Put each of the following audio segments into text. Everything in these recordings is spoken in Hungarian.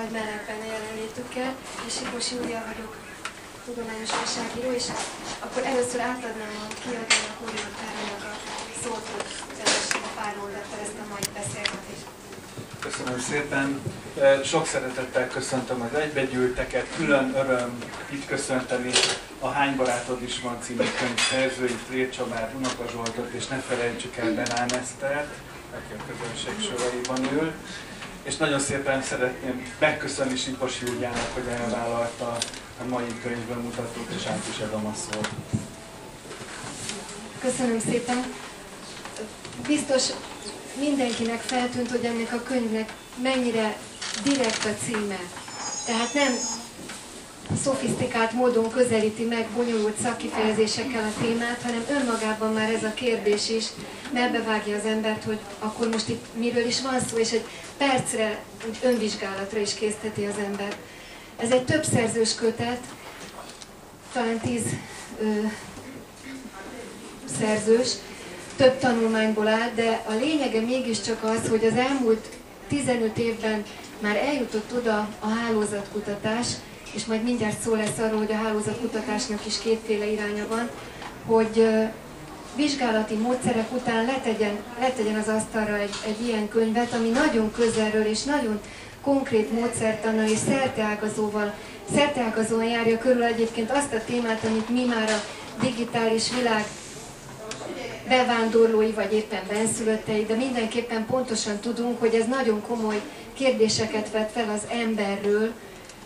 nagy melegben jelenlétükkel, és Sipos Júlia vagyok, tudományos újságíró, és akkor először átadnám a kiadónak, Úri a szót, hogy vezesse pár mondattal ezt a mai beszélgetést. Köszönöm szépen. Sok szeretettel köszöntöm az egybegyűlteket. Külön öröm itt köszönteni a Hány barátod is van című könyv szerzőit, Trér Csabát, Unoka Zsoltot, és ne felejtsük el Benán Esztert, aki a közönség soraiban ül. És nagyon szépen szeretném megköszönni Sipos Júliának, hogy elvállalta a mai könyvben mutatót, és át is adom a szót. Köszönöm szépen. Biztos mindenkinek feltűnt, hogy ennek a könyvnek mennyire direkt a címe. Tehát nem szofisztikált módon közelíti meg bonyolult szakkifejezésekkel a témát, hanem önmagában már ez a kérdés is melbevágja az embert, hogy akkor most itt miről is van szó, és egy percre, úgy önvizsgálatra is készteti az ember. Ez egy több szerzős kötet, talán tíz ö, szerzős, több tanulmányból áll, de a lényege mégiscsak az, hogy az elmúlt 15 évben már eljutott oda a hálózatkutatás, és majd mindjárt szó lesz arról, hogy a hálózatkutatásnak is kétféle iránya van, hogy vizsgálati módszerek után letegyen, letegyen az asztalra egy, egy ilyen könyvet, ami nagyon közelről és nagyon konkrét módszertannal és szerteágazóval, szerteágazóan járja körül egyébként azt a témát, amit mi már a digitális világ bevándorlói, vagy éppen benszülöttei, de mindenképpen pontosan tudunk, hogy ez nagyon komoly kérdéseket vet fel az emberről,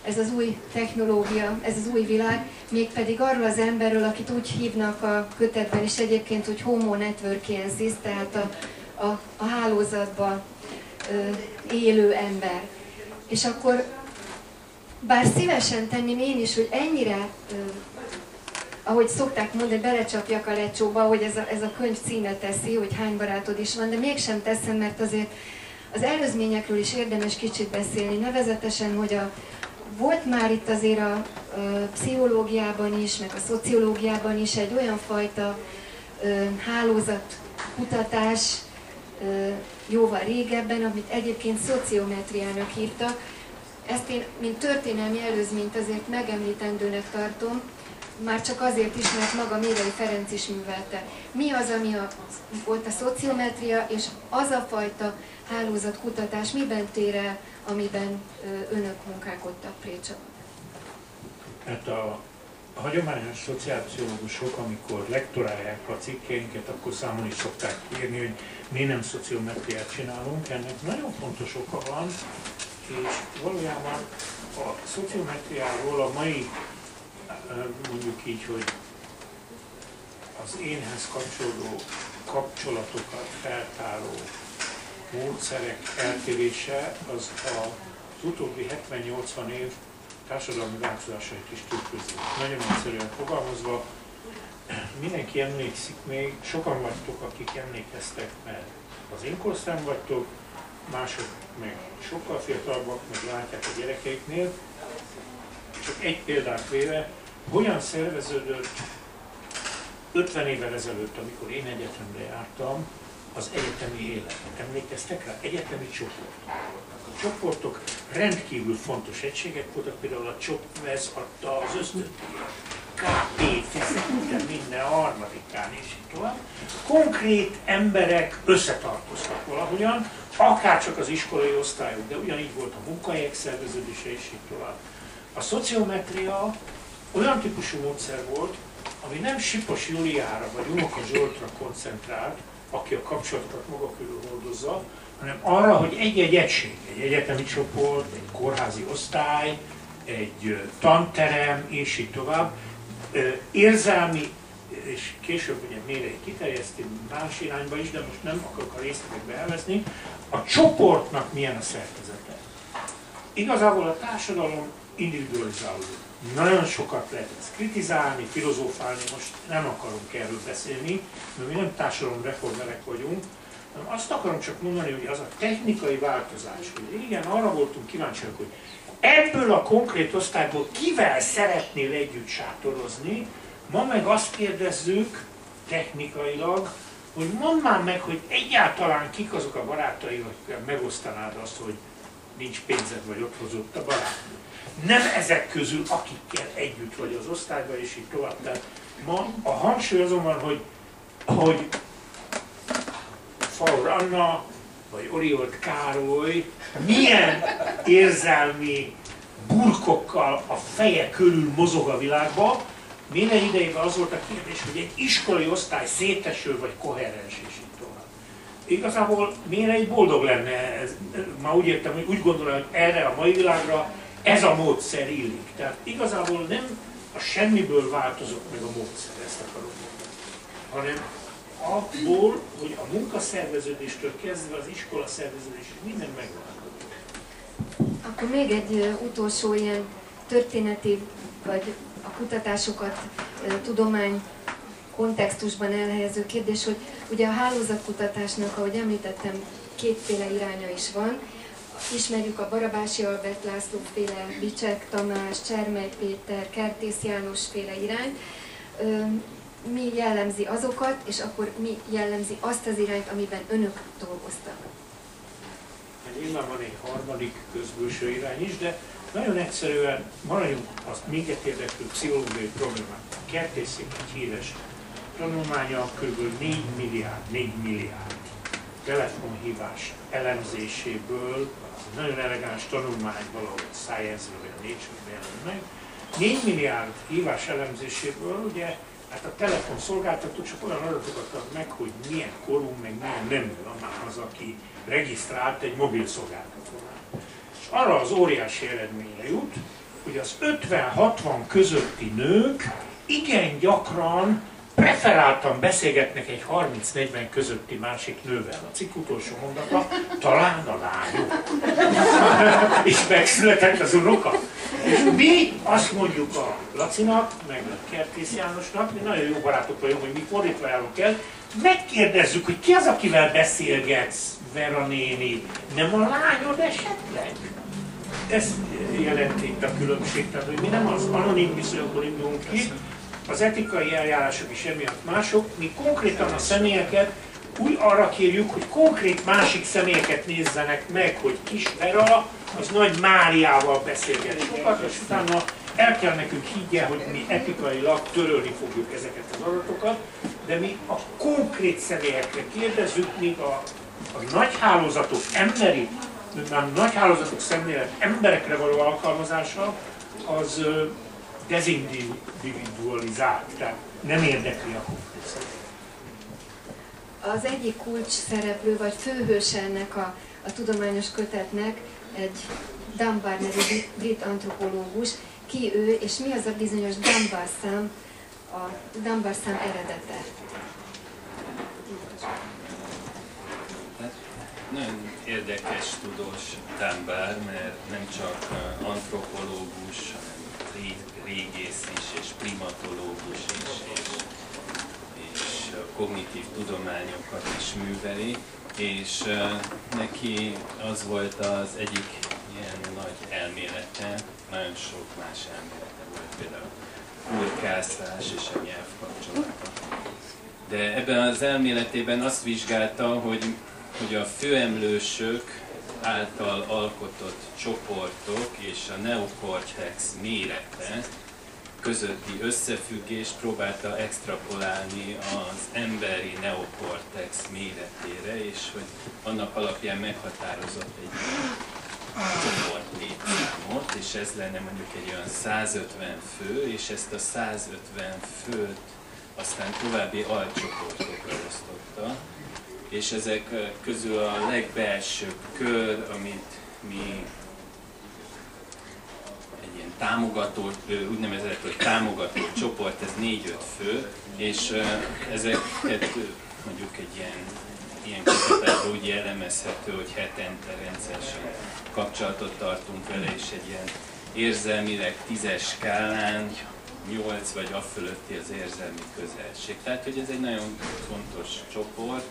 ez az új technológia, ez az új világ, mégpedig arról az emberről, akit úgy hívnak a kötetben is egyébként, hogy homo networkiensis, tehát a, a, a hálózatban ö, élő ember. És akkor bár szívesen tenném én is, hogy ennyire ö, ahogy szokták mondani, belecsapjak a lecsóba, hogy ez a, ez a könyv címe teszi, hogy hány barátod is van, de mégsem teszem, mert azért az előzményekről is érdemes kicsit beszélni, nevezetesen, hogy a, volt már itt azért a, a pszichológiában is, meg a szociológiában is egy olyan fajta ö, hálózatkutatás ö, jóval régebben, amit egyébként szociometriának hívtak. Ezt én, mint történelmi előzményt azért megemlítendőnek tartom, már csak azért is, mert maga Mérei Ferenc is művelte. Mi az, ami a, volt a szociometria, és az a fajta hálózatkutatás miben tér el, amiben önök munkálkodtak, Précsa? Hát a, a hagyományos szociálpszichológusok, amikor lektorálják a cikkeinket, akkor számon is szokták írni, hogy mi nem szociometriát csinálunk. Ennek nagyon fontos oka van, és valójában a szociometriáról a mai mondjuk így, hogy az énhez kapcsolódó kapcsolatokat feltáró módszerek eltérése az a, az utóbbi 70-80 év társadalmi változásait is tükrözi. Nagyon egyszerűen fogalmazva, mindenki emlékszik még, sokan vagytok, akik emlékeztek, mert az én korszám vagytok, mások meg sokkal fiatalabbak, meg látják a gyerekeiknél. Csak egy példát véve, hogyan szerveződött 50 évvel ezelőtt, amikor én egyetemre jártam, az egyetemi élet. Emlékeztek rá? Egyetemi csoportok voltak. A csoportok rendkívül fontos egységek voltak, például a CSOPVEZ adta az ösztöndíjat. KP fizette minden harmadikán és így tovább. Konkrét emberek összetartoztak valahogyan, akár csak az iskolai osztályok, de ugyanígy volt a munkahelyek szerveződése és így tovább. A szociometria olyan típusú módszer volt, ami nem Sipos Juliára vagy Unoka Zsoltra koncentrált, aki a kapcsolatokat maga körül hordozza, hanem arra, hogy egy-egy egység, egy egyetemi csoport, egy kórházi osztály, egy tanterem, és így tovább, érzelmi, és később ugye mére kiterjeszti más irányba is, de most nem akarok a részletekbe elveszni, a csoportnak milyen a szerkezete. Igazából a társadalom individualizálódik. Nagyon sokat lehet ezt kritizálni, filozófálni, most nem akarunk erről beszélni, mert mi nem társadalomreformerek vagyunk, hanem azt akarom csak mondani, hogy az a technikai változás, hogy igen, arra voltunk kíváncsiak, hogy ebből a konkrét osztályból kivel szeretnél együtt sátorozni, ma meg azt kérdezzük technikailag, hogy mondd már meg, hogy egyáltalán kik azok a barátai, akikkel megosztanád azt, hogy nincs pénzed, vagy ott hozott a barát. Nem ezek közül, akikkel együtt vagy az osztályban, és így tovább. Tehát ma a hangsúly azonban, hogy, hogy Faur Anna, vagy Oriolt Károly milyen érzelmi burkokkal a feje körül mozog a világba, minden idejében az volt a kérdés, hogy egy iskolai osztály széteső vagy koherens és így tovább. Igazából miért egy boldog lenne, ez, ma úgy értem, hogy úgy gondolom, hogy erre a mai világra ez a módszer illik. Tehát igazából nem a semmiből változott meg a módszer, ezt akarom mondani, hanem abból, hogy a munkaszerveződéstől kezdve az iskola szerveződés minden megváltozott. Akkor még egy utolsó ilyen történeti vagy a kutatásokat tudomány kontextusban elhelyező kérdés, hogy ugye a hálózatkutatásnak, ahogy említettem, kétféle iránya is van. Ismerjük a Barabási Albert László féle Bicsek Tamás, Csermely Péter, Kertész János féle irányt. Mi jellemzi azokat, és akkor mi jellemzi azt az irányt, amiben önök dolgoztak? Hát nyilván van egy harmadik közbülső irány is, de nagyon egyszerűen maradjunk azt minket érdeklő pszichológiai problémát. A kertészék egy híres tanulmánya kb. 4 milliárd, 4 milliárd telefonhívás elemzéséből, nagyon elegáns tanulmány valahol Science-re vagy a Nature-ben jelent meg, 4 milliárd hívás elemzéséből ugye hát a telefon szolgáltató csak olyan adatokat ad meg, hogy milyen korú, meg milyen nemű van az, aki regisztrált egy mobil szolgáltatónál. Arra az óriási eredményre jut, hogy az 50-60 közötti nők igen gyakran preferáltan beszélgetnek egy 30-40 közötti másik nővel. A cikk utolsó mondata, talán a lányok. és megszületett az unoka. És mi azt mondjuk a Lacinak, meg a Kertész Jánosnak, mi nagyon jó barátok vagyunk, hogy mi fordítva járunk el, megkérdezzük, hogy ki az, akivel beszélgetsz, Vera néni, nem a lányod esetleg? Ez jelenti a különbség, tehát hogy mi nem az anonim viszonyokból indulunk ki, az etikai eljárások is emiatt mások, mi konkrétan a személyeket úgy arra kérjük, hogy konkrét másik személyeket nézzenek meg, hogy kis Vera az nagy Máriával beszélget sokat, és utána el kell nekünk higgye, hogy mi etikailag törölni fogjuk ezeket az adatokat, de mi a konkrét személyekre kérdezzük, míg a, a nagy hálózatok emberi már nagy hálózatok szemlélet emberekre való alkalmazása az dezindividualizált, tehát nem érdekli a konkrét Az egyik kulcs szereplő, vagy főhős ennek a, a tudományos kötetnek egy Dunbar nevű brit antropológus, ki ő, és mi az a bizonyos Dunbar szám, a Dunbar szám eredete. nagyon érdekes tudós Dunbar, mert nem csak antropológus, hanem régész is, és primatológus is, és, és kognitív tudományokat is műveli, és neki az volt az egyik ilyen nagy elmélete, nagyon sok más elmélete volt, például úrkászlás és a nyelv kapcsolata. De ebben az elméletében azt vizsgálta, hogy hogy a főemlősök által alkotott csoportok és a neokortex mérete közötti összefüggést próbálta extrapolálni az emberi neokortex méretére, és hogy annak alapján meghatározott egy csoport létszámot, és ez lenne mondjuk egy olyan 150 fő, és ezt a 150 főt aztán további alcsoportokra osztotta, és ezek közül a legbelsőbb kör, amit mi támogató, úgynevezett, hogy támogató csoport, ez 4-5 fő, és ezeket mondjuk egy ilyen, ilyen kutatásban úgy jellemezhető, hogy hetente rendszeresen kapcsolatot tartunk vele, és egy ilyen érzelmileg tízes skálán 8 vagy a fölötti az érzelmi közelség. Tehát, hogy ez egy nagyon fontos csoport,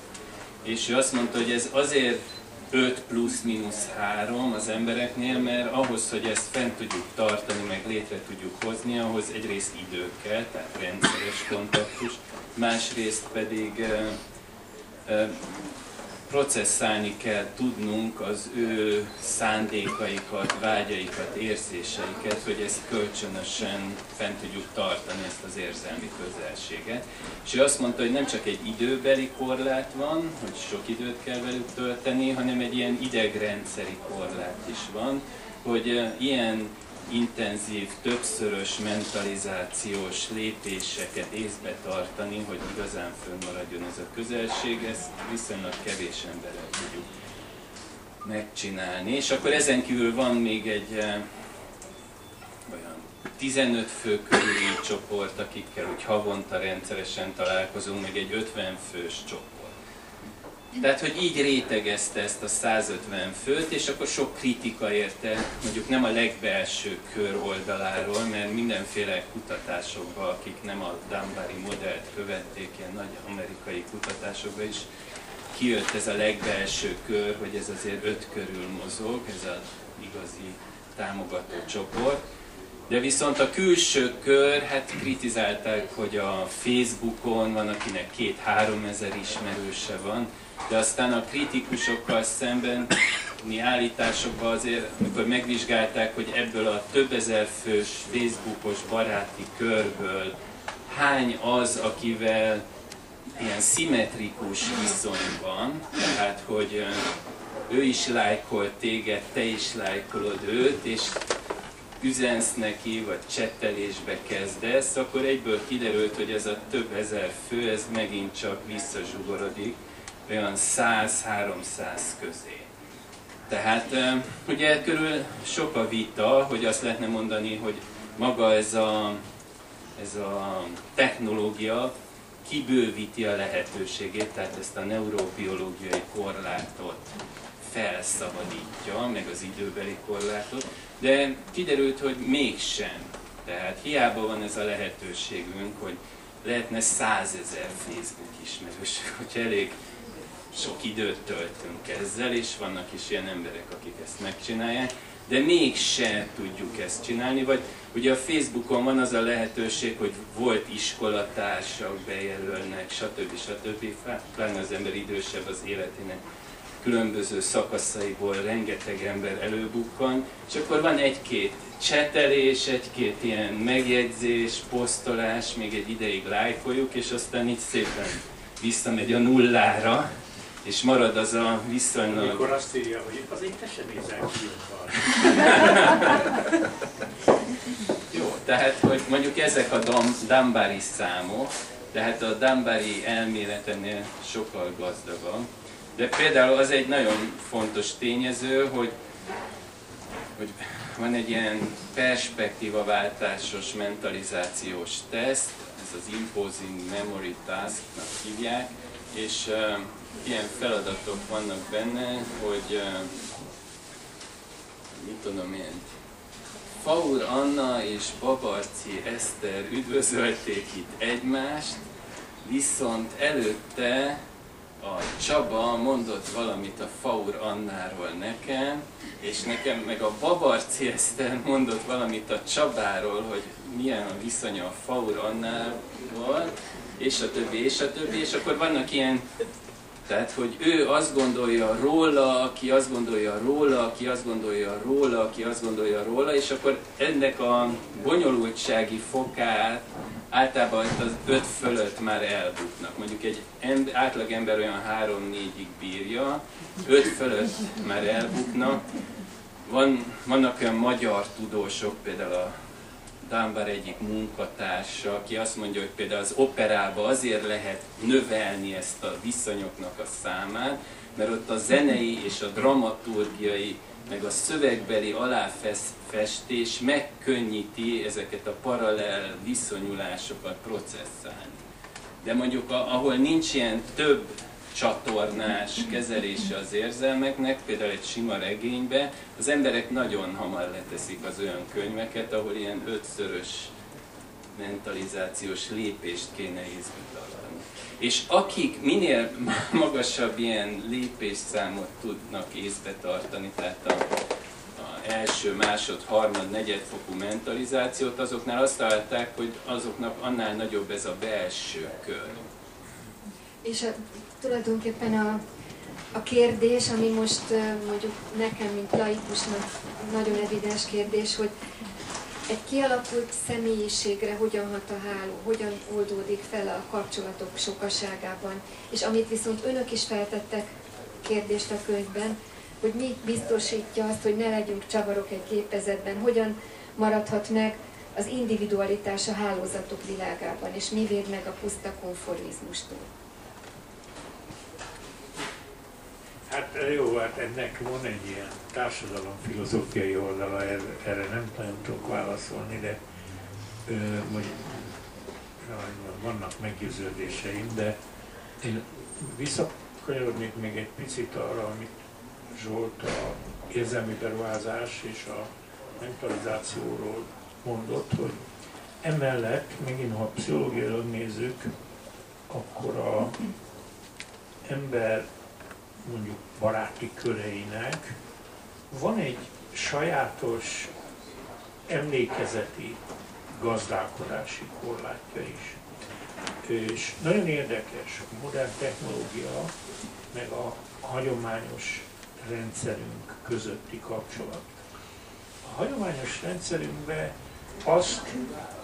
és ő azt mondta, hogy ez azért 5 plusz-minusz 3 az embereknél, mert ahhoz, hogy ezt fent tudjuk tartani, meg létre tudjuk hozni, ahhoz egyrészt idő kell, tehát rendszeres kontaktus, másrészt pedig processzálni kell tudnunk az ő szándékaikat, vágyaikat, érzéseiket, hogy ezt kölcsönösen fent tudjuk tartani, ezt az érzelmi közelséget. És ő azt mondta, hogy nem csak egy időbeli korlát van, hogy sok időt kell velük tölteni, hanem egy ilyen idegrendszeri korlát is van, hogy ilyen intenzív, többszörös mentalizációs lépéseket észbe tartani, hogy igazán fönnmaradjon ez a közelség, ezt viszonylag kevés emberrel tudjuk megcsinálni. És akkor ezen kívül van még egy eh, olyan 15 fő körüli csoport, akikkel úgy havonta rendszeresen találkozunk, még egy 50 fős csoport. Tehát, hogy így rétegezte ezt a 150 főt, és akkor sok kritika érte, mondjuk nem a legbelső kör oldaláról, mert mindenféle kutatásokban, akik nem a Dunbari modellt követték, ilyen nagy amerikai kutatásokban is kijött ez a legbelső kör, hogy ez azért öt körül mozog, ez az igazi támogató csoport. De viszont a külső kör, hát kritizálták, hogy a Facebookon van, akinek két-három ezer ismerőse van, de aztán a kritikusokkal szemben mi állításokban azért, amikor megvizsgálták, hogy ebből a több ezer fős Facebookos baráti körből hány az, akivel ilyen szimmetrikus viszony van, tehát hogy ő is lájkol téged, te is lájkolod őt, és üzensz neki, vagy csettelésbe kezdesz, akkor egyből kiderült, hogy ez a több ezer fő, ez megint csak visszazsugorodik olyan 100-300 közé. Tehát ugye körül sok a vita, hogy azt lehetne mondani, hogy maga ez a, ez a technológia kibővíti a lehetőségét, tehát ezt a neurobiológiai korlátot felszabadítja, meg az időbeli korlátot, de kiderült, hogy mégsem. Tehát hiába van ez a lehetőségünk, hogy lehetne százezer Facebook ismerős, hogy elég sok időt töltünk ezzel, és vannak is ilyen emberek, akik ezt megcsinálják, de mégse tudjuk ezt csinálni, vagy ugye a Facebookon van az a lehetőség, hogy volt iskolatársak, bejelölnek, stb. stb. Pláne az ember idősebb az életének különböző szakaszaiból rengeteg ember előbukkan, és akkor van egy-két csetelés, egy-két ilyen megjegyzés, posztolás, még egy ideig lájkoljuk, és aztán itt szépen visszamegy a nullára, és marad az a viszonylag... Amikor azt írja, hogy azért te sem nézel Jó, tehát hogy mondjuk ezek a Dambari számok, tehát a Dambari elméletenél sokkal gazdagabb. De például az egy nagyon fontos tényező, hogy, hogy van egy ilyen perspektívaváltásos mentalizációs teszt, ez az Imposing Memory Task-nak hívják, és ilyen feladatok vannak benne, hogy mit tudom én, Faur Anna és Babarci Eszter üdvözölték itt egymást, viszont előtte a Csaba mondott valamit a Faur Annáról nekem, és nekem meg a Babarci Eszter mondott valamit a Csabáról, hogy milyen a viszonya a Faur Annával, és a többi, és a többi, és akkor vannak ilyen tehát, hogy ő azt gondolja róla, aki azt gondolja róla, aki azt gondolja róla, aki azt gondolja róla, és akkor ennek a bonyolultsági fokát általában az öt fölött már elbuknak. Mondjuk egy ember, átlag ember olyan három-négyig bírja, öt fölött már elbuknak. Van, vannak olyan magyar tudósok, például a Dunbar egyik munkatársa, aki azt mondja, hogy például az operába azért lehet növelni ezt a viszonyoknak a számát, mert ott a zenei és a dramaturgiai, meg a szövegbeli aláfestés megkönnyíti ezeket a paralel viszonyulásokat processzálni. De mondjuk ahol nincs ilyen több csatornás kezelése az érzelmeknek, például egy sima regénybe, az emberek nagyon hamar leteszik az olyan könyveket, ahol ilyen ötszörös mentalizációs lépést kéne észbe találni. És akik minél magasabb ilyen lépésszámot tudnak észbe tartani, tehát a, a első, másod, harmad, negyedfokú mentalizációt, azoknál azt találták, hogy azoknak annál nagyobb ez a belső kör. És a, tulajdonképpen a, a kérdés, ami most mondjuk nekem, mint laikusnak nagyon evidens kérdés, hogy egy kialakult személyiségre hogyan hat a háló, hogyan oldódik fel a kapcsolatok sokaságában, és amit viszont önök is feltettek kérdést a könyvben, hogy mi biztosítja azt, hogy ne legyünk csavarok egy gépezetben, hogyan maradhat meg az individualitás a hálózatok világában, és mi véd meg a puszta konformizmustól. Hát jó, hát ennek van egy ilyen társadalom filozófiai oldala, erre nem nagyon tudok válaszolni, de vagy vannak meggyőződéseim, de én visszakanyarodnék még egy picit arra, amit Zsolt a érzelmi beruházás és a mentalizációról mondott, hogy emellett, megint ha pszichológiailag nézzük, akkor a ember mondjuk baráti köreinek van egy sajátos emlékezeti gazdálkodási korlátja is. És nagyon érdekes a modern technológia, meg a hagyományos rendszerünk közötti kapcsolat. A hagyományos rendszerünkben azt,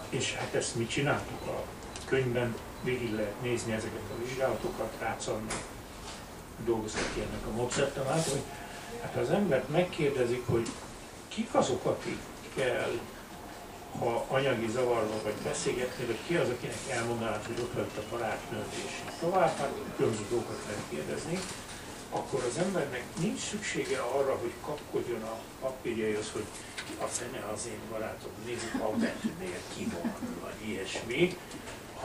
és hát ezt mi csináltuk a könyvben, végig lehet nézni ezeket a vizsgálatokat, Rácalnak dolgoztak ki ennek a módszertanát, hogy hát az embert megkérdezik, hogy kik azok, akikkel, ha anyagi zavarban vagy beszélgetni, vagy ki az, akinek elmondanád, hogy ott volt a barátnőd, és tovább, hát különböző dolgokat lehet kérdezni, akkor az embernek nincs szüksége arra, hogy kapkodjon a papírjaihoz, hogy a fene az én barátom, nézzük a betűnél ki van, vagy ilyesmi,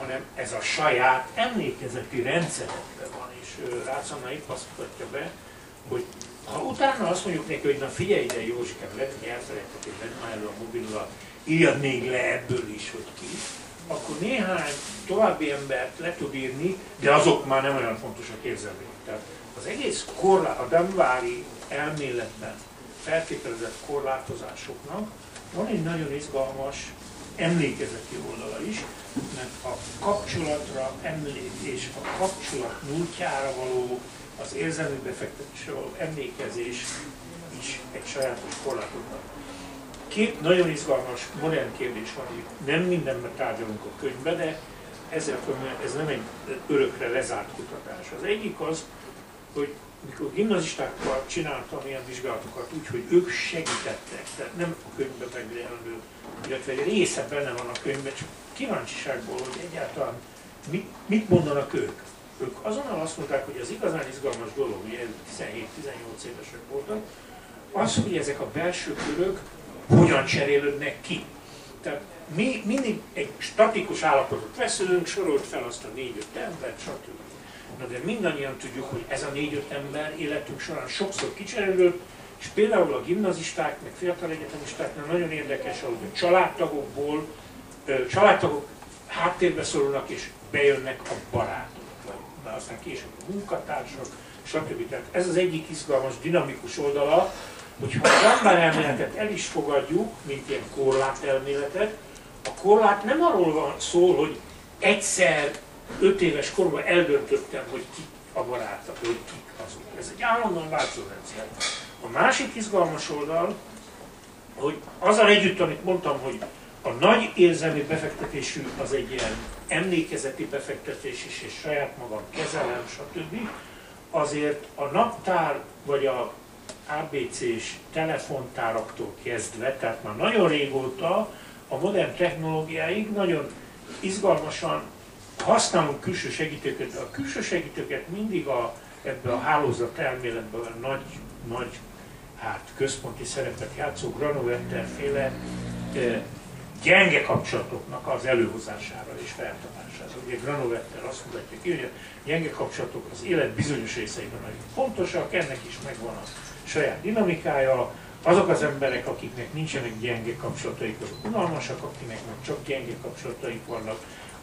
hanem ez a saját emlékezeti rendszerekben van, és Rácana itt azt mutatja be, hogy ha utána azt mondjuk neki, hogy na figyelj ide Józsikám, lehet, hogy elfelejtett, hogy vedd már elő a mobilodat, írjad még le ebből is, hogy ki, akkor néhány további embert le tud írni, de azok már nem olyan fontosak érzelmi. Tehát az egész korlát, a Demvári elméletben feltételezett korlátozásoknak van egy nagyon izgalmas emlékezeti oldala is, mert a kapcsolatra emlék és a kapcsolat múltjára való az érzelmi befektetésre való emlékezés is egy sajátos korlátoknak. Két nagyon izgalmas, modern kérdés van, amit nem mindenben tárgyalunk a könyvbe, de ezzel ez nem egy örökre lezárt kutatás. Az egyik az, hogy mikor gimnazistákkal csináltam ilyen vizsgálatokat úgy, hogy ők segítettek, tehát nem a könyvben megjelenő, illetve egy része benne van a könyvben, csak kíváncsiságból, hogy egyáltalán mit, mit mondanak ők. Ők azonnal azt mondták, hogy az igazán izgalmas dolog, ugye 17-18 évesek voltak, az, hogy ezek a belső körök hogyan cserélődnek ki. Tehát mi mindig egy statikus állapotot veszünk, sorolt fel azt a négy-öt embert, stb. De mindannyian tudjuk, hogy ez a négy-öt ember életünk során sokszor kicserélődött, és például a gimnazisták, meg fiatal egyetemistáknál nagyon érdekes, hogy a családtagokból, családtagok háttérbe szorulnak, és bejönnek a barátok, vagy aztán később a munkatársak, stb. Tehát ez az egyik izgalmas, dinamikus oldala, hogyha a Gambár elméletet el is fogadjuk, mint ilyen korlát elméletet, a korlát nem arról van szól, hogy egyszer öt éves koromban eldöntöttem, hogy ki a barátok, hogy kik azok. Ez egy állandóan változó rendszer. A másik izgalmas oldal, hogy azzal együtt, amit mondtam, hogy a nagy érzelmi befektetésű az egy ilyen emlékezeti befektetés is, és saját magam kezelem, stb. Azért a naptár vagy a ABC-s telefontáraktól kezdve, tehát már nagyon régóta a modern technológiáig nagyon izgalmasan használunk külső segítőket, de a külső segítőket mindig a, ebbe a hálózat elméletben a nagy, nagy hát, központi szerepet játszó Granovetter féle e, gyenge kapcsolatoknak az előhozására és feltanására. Ugye Granovetter azt mutatja ki, hogy a gyenge kapcsolatok az élet bizonyos részeiben nagyon fontosak, ennek is megvan a saját dinamikája, azok az emberek, akiknek nincsenek gyenge kapcsolataik, azok unalmasak, akiknek csak gyenge kapcsolataik vannak,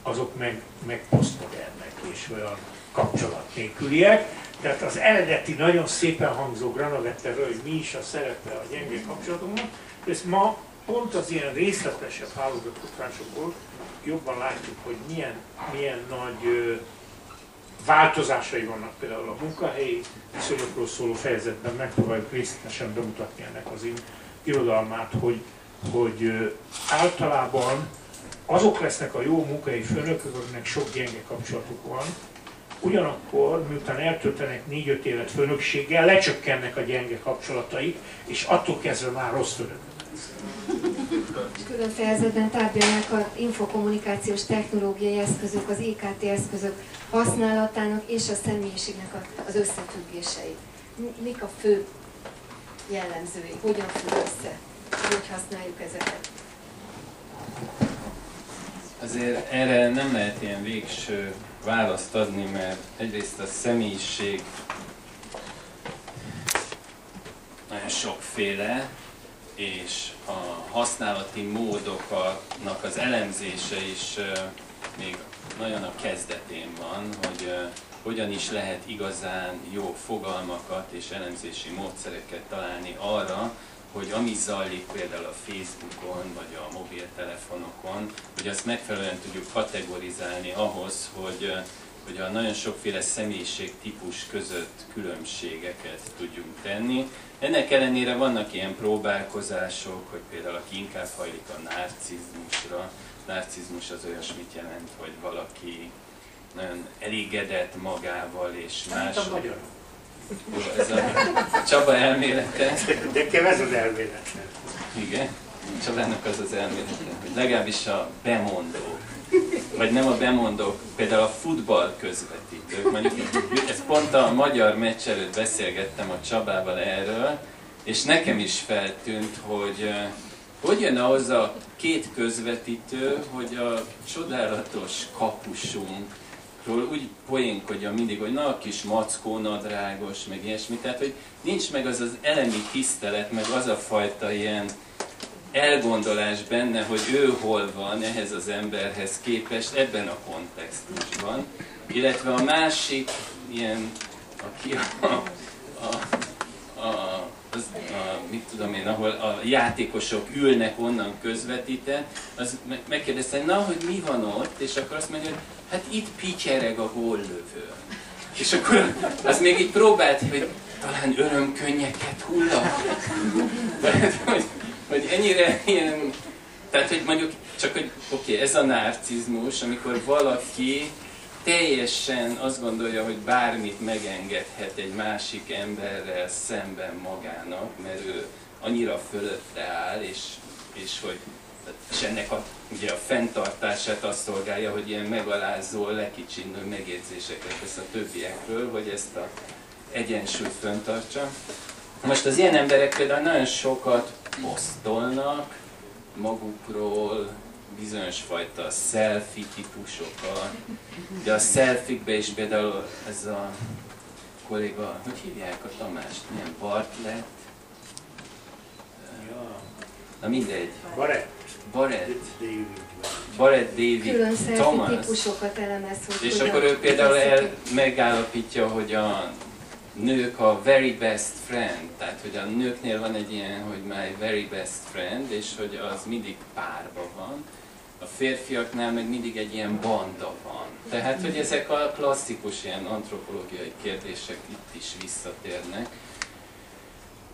azok meg, meg posztmodernek és olyan kapcsolat nélküliek. Tehát az eredeti, nagyon szépen hangzó Granavetterről, hogy mi is a szerepe a gyenge kapcsolatoknak, ezt ma pont az ilyen részletesebb hálózatkutatásokból jobban látjuk, hogy milyen, milyen nagy ö, változásai vannak például a munkahelyi viszonyokról szóló fejezetben, megpróbáljuk részletesen bemutatni ennek az irodalmát, hogy, hogy általában azok lesznek a jó munkahelyi főnökök, akiknek sok gyenge kapcsolatuk van, ugyanakkor, miután eltöltenek 4-5 évet főnökséggel, lecsökkennek a gyenge kapcsolataik, és attól kezdve már rossz főnök. És külön fejezetben tárgyalják az infokommunikációs technológiai eszközök, az IKT eszközök használatának és a személyiségnek az összefüggéseit. Mik a fő jellemzői? Hogyan függ össze? Hogy használjuk ezeket? Azért erre nem lehet ilyen végső választ adni, mert egyrészt a személyiség nagyon sokféle, és a használati módoknak az elemzése is még nagyon a kezdetén van, hogy hogyan is lehet igazán jó fogalmakat és elemzési módszereket találni arra, hogy ami zajlik például a Facebookon vagy a mobiltelefonokon, hogy azt megfelelően tudjuk kategorizálni ahhoz, hogy, hogy a nagyon sokféle személyiség típus között különbségeket tudjunk tenni. Ennek ellenére vannak ilyen próbálkozások, hogy például aki inkább hajlik a narcizmusra, narcizmus az olyasmit jelent, hogy valaki nagyon elégedett magával és más. a magyar. Ez a Csaba elmélete. Nekem ez az elmélete. Igen. Csabának az az elmélete, hogy legalábbis a bemondók, vagy nem a bemondók, például a futball közvetítők, mondjuk ez pont a magyar meccs előtt beszélgettem a Csabával erről, és nekem is feltűnt, hogy hogy jön ahhoz a két közvetítő, hogy a csodálatos kapusunk ról úgy poénkodja mindig, hogy na, kis mackó, nadrágos, meg ilyesmi. Tehát, hogy nincs meg az az elemi tisztelet, meg az a fajta ilyen elgondolás benne, hogy ő hol van ehhez az emberhez képest ebben a kontextusban. Illetve a másik ilyen, aki a, a, a az, a, mit tudom én, ahol a játékosok ülnek onnan közvetített, az megkérdezte, na, hogy mi van ott, és akkor azt mondja, hogy hát itt pityereg a góllövő. És akkor az még így próbált, hogy talán örömkönnyeket hulla. hogy, hogy ennyire ilyen, tehát hogy mondjuk csak, hogy oké, okay, ez a narcizmus, amikor valaki teljesen azt gondolja, hogy bármit megengedhet egy másik emberrel szemben magának, mert ő annyira fölötte áll, és, és hogy és ennek a, ugye a fenntartását azt szolgálja, hogy ilyen megalázó, lekicsinő megjegyzéseket tesz a többiekről, hogy ezt a egyensúlyt fenntartsa. Most az ilyen emberek például nagyon sokat posztolnak magukról, bizonyos fajta selfie típusokat, de a selfie is például ez a kolléga, hogy hívják a Tamást, milyen Bartlett? Na mindegy. Barrett. Barrett. Barrett David Külön Thomas. típusokat elemez, hogy És akkor ő például el, megállapítja, hogy a nők a very best friend, tehát hogy a nőknél van egy ilyen, hogy my very best friend, és hogy az mindig párba van, a férfiaknál meg mindig egy ilyen banda van. Tehát, hogy ezek a klasszikus ilyen antropológiai kérdések itt is visszatérnek.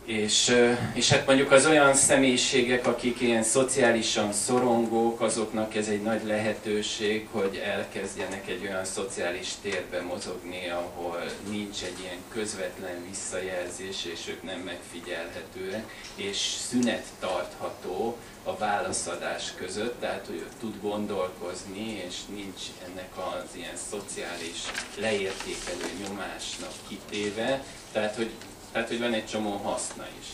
És, és hát mondjuk az olyan személyiségek, akik ilyen szociálisan szorongók, azoknak ez egy nagy lehetőség, hogy elkezdjenek egy olyan szociális térbe mozogni, ahol nincs egy ilyen közvetlen visszajelzés, és ők nem megfigyelhetőek, és szünet tartható a válaszadás között, tehát hogy tud gondolkozni, és nincs ennek az ilyen szociális leértékelő nyomásnak kitéve, tehát hogy tehát, hogy van egy csomó haszna is.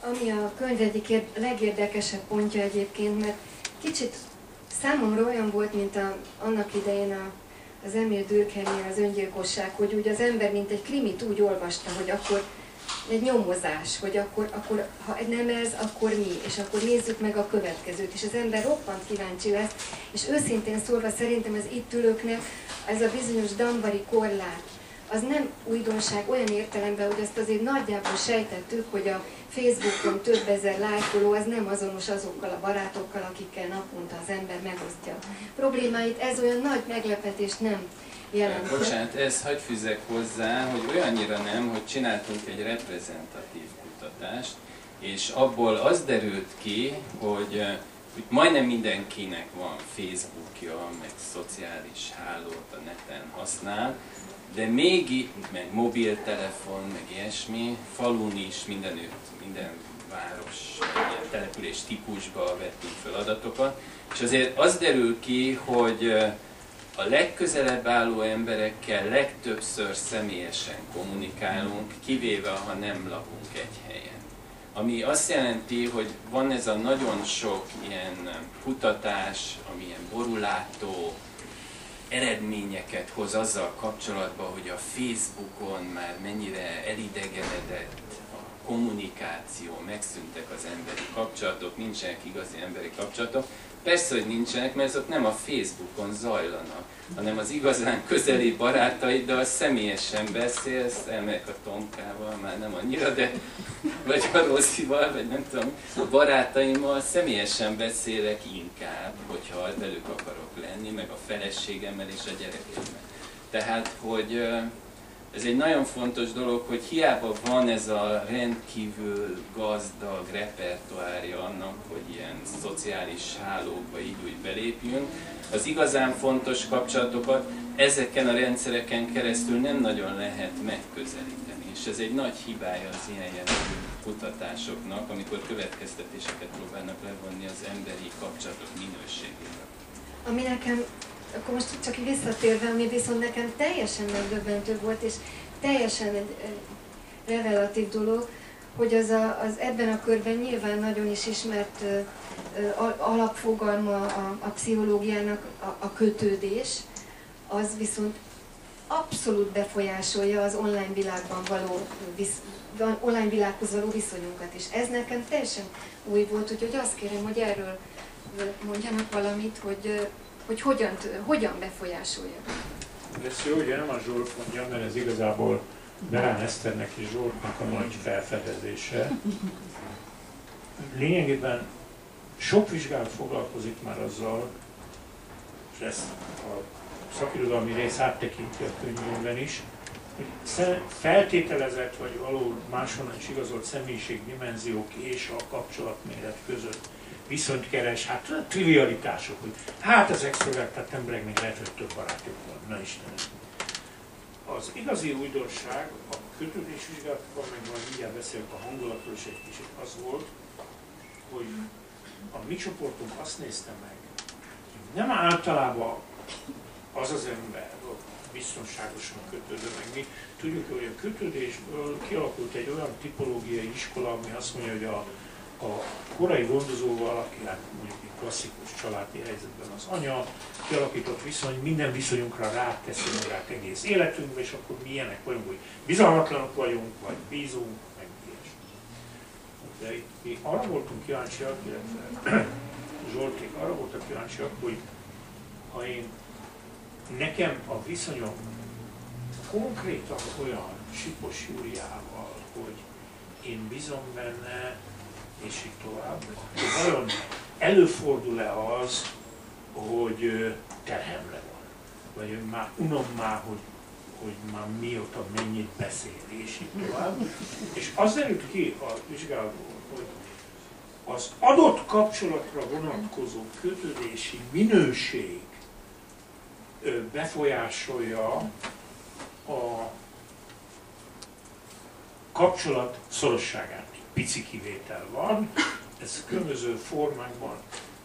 Ami a könyv egyik legérdekesebb pontja egyébként, mert kicsit számomra olyan volt, mint a, annak idején a, az Emil Dürkheimnél az öngyilkosság, hogy úgy az ember, mint egy krimit úgy olvasta, hogy akkor egy nyomozás, hogy akkor, akkor ha nem ez, akkor mi, és akkor nézzük meg a következőt, és az ember roppant kíváncsi lesz, és őszintén szólva szerintem az itt ülőknek ez a bizonyos dambari korlát, az nem újdonság olyan értelemben, hogy azt azért nagyjából sejtettük, hogy a Facebookon több ezer lájkoló az nem azonos azokkal a barátokkal, akikkel naponta az ember megosztja problémáit. Ez olyan nagy meglepetést nem jelent. Bocsánat, ez hagy fűzek hozzá, hogy olyannyira nem, hogy csináltunk egy reprezentatív kutatást, és abból az derült ki, hogy, hogy majdnem mindenkinek van Facebookja, meg szociális hálót a neten használ, de még meg mobiltelefon, meg ilyesmi, falun is mindenütt, minden város, ilyen település típusba vettünk fel adatokat, és azért az derül ki, hogy a legközelebb álló emberekkel legtöbbször személyesen kommunikálunk, kivéve ha nem lakunk egy helyen. Ami azt jelenti, hogy van ez a nagyon sok ilyen kutatás, ami ilyen borulátó eredményeket hoz azzal kapcsolatban, hogy a Facebookon már mennyire elidegenedett a kommunikáció, megszűntek az emberi kapcsolatok, nincsenek igazi emberi kapcsolatok, Persze, hogy nincsenek, mert azok nem a Facebookon zajlanak, hanem az igazán közeli barátaiddal személyesen beszélsz, elmegyek a Tomkával, már nem annyira, de vagy a Rosszival, vagy nem tudom, a barátaimmal személyesen beszélek inkább, hogyha velük akarok lenni, meg a feleségemmel és a gyerekemmel. Tehát, hogy ez egy nagyon fontos dolog, hogy hiába van ez a rendkívül gazdag repertoárja annak, hogy ilyen szociális hálókba így úgy belépjünk, az igazán fontos kapcsolatokat ezeken a rendszereken keresztül nem nagyon lehet megközelíteni. És ez egy nagy hibája az ilyen jellegű kutatásoknak, amikor következtetéseket próbálnak levonni az emberi kapcsolatok minőségéről. Ami nekem akkor most csak visszatérve, ami viszont nekem teljesen megdöbbentő volt, és teljesen egy, revelatív dolog, hogy az, a, az ebben a körben nyilván nagyon is ismert ö, ö, alapfogalma a, a pszichológiának a, a kötődés, az viszont abszolút befolyásolja az online világban való visz, online világhoz való viszonyunkat is. Ez nekem teljesen új volt, úgyhogy azt kérem, hogy erről mondjanak valamit, hogy hogy hogyan, hogyan befolyásolja. Ez jó, ugye nem a Zsolt mondja, mert ez igazából Berán Eszternek és Zsoltnak a nagy felfedezése. Lényegében sok vizsgálat foglalkozik már azzal, és ezt a szakirodalmi rész áttekinti a könyvünkben is, hogy feltételezett vagy való máshonnan is igazolt személyiségdimenziók és a kapcsolatméret között viszonyt keres, hát trivialitások, hogy hát az extrovertált embereknek lehet, hogy több barátjuk van, na Istenem. Az igazi újdonság a kötődésvizsgálatban, meg majd mindjárt beszélünk a hangulatról is egy kicsit, az volt, hogy a mi csoportunk azt nézte meg, hogy nem általában az az ember biztonságosan kötődő, meg mi tudjuk, hogy a kötődésből kialakult egy olyan tipológiai iskola, ami azt mondja, hogy a a korai gondozóval, aki hát mondjuk egy klasszikus családi helyzetben az anya, kialakított viszony, minden viszonyunkra ráteszi magát egész életünkbe, és akkor mi ilyenek vagyunk, hogy bizalmatlanok vagyunk, vagy bízunk, meg ilyesmi. De itt mi arra voltunk kíváncsiak, illetve Zsolték arra voltak kíváncsiak, hogy ha én nekem a viszonyom konkrétan olyan Sipos Júriával, hogy én bízom benne, és így tovább. Vajon előfordul-e az, hogy terhemre van? Vagy már unom már, hogy, hogy már mióta mennyit beszél, és így tovább. És az derült ki a vizsgálatból, hogy az adott kapcsolatra vonatkozó kötődési minőség befolyásolja a kapcsolat szorosságát pici kivétel van, ez különböző formákban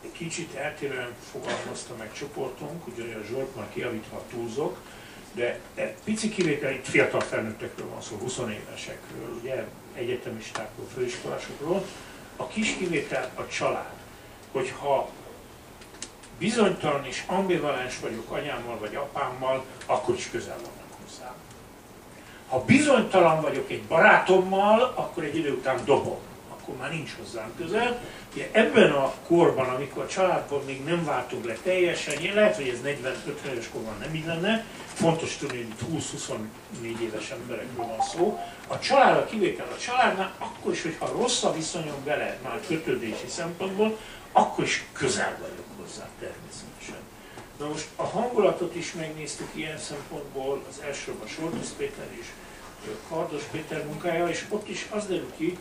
egy kicsit eltérően fogalmazta meg csoportunk, ugyanilyen a Zsolt már kiavítva túlzok, de, de pici kivétel, itt fiatal felnőttekről van szó, 20 évesekről, ugye, egyetemistákról, főiskolásokról. A kis kivétel a család. Hogyha bizonytalan és ambivalens vagyok anyámmal vagy apámmal, akkor is közel van ha bizonytalan vagyok egy barátommal, akkor egy idő után dobom. Akkor már nincs hozzám közel. Ugye ebben a korban, amikor a családból még nem váltunk le teljesen, lehet, hogy ez 40-50 éves korban nem így lenne, fontos tudni, hogy 20-24 éves emberekről van szó. A család a kivétel a családnál, akkor is, hogyha rossz a viszonyom vele, már kötődési szempontból, akkor is közel vagyok hozzá természetesen. Na most a hangulatot is megnéztük ilyen szempontból, az elsőbb a Soltis Péter és Kardos Péter munkája, és ott is az derül ki,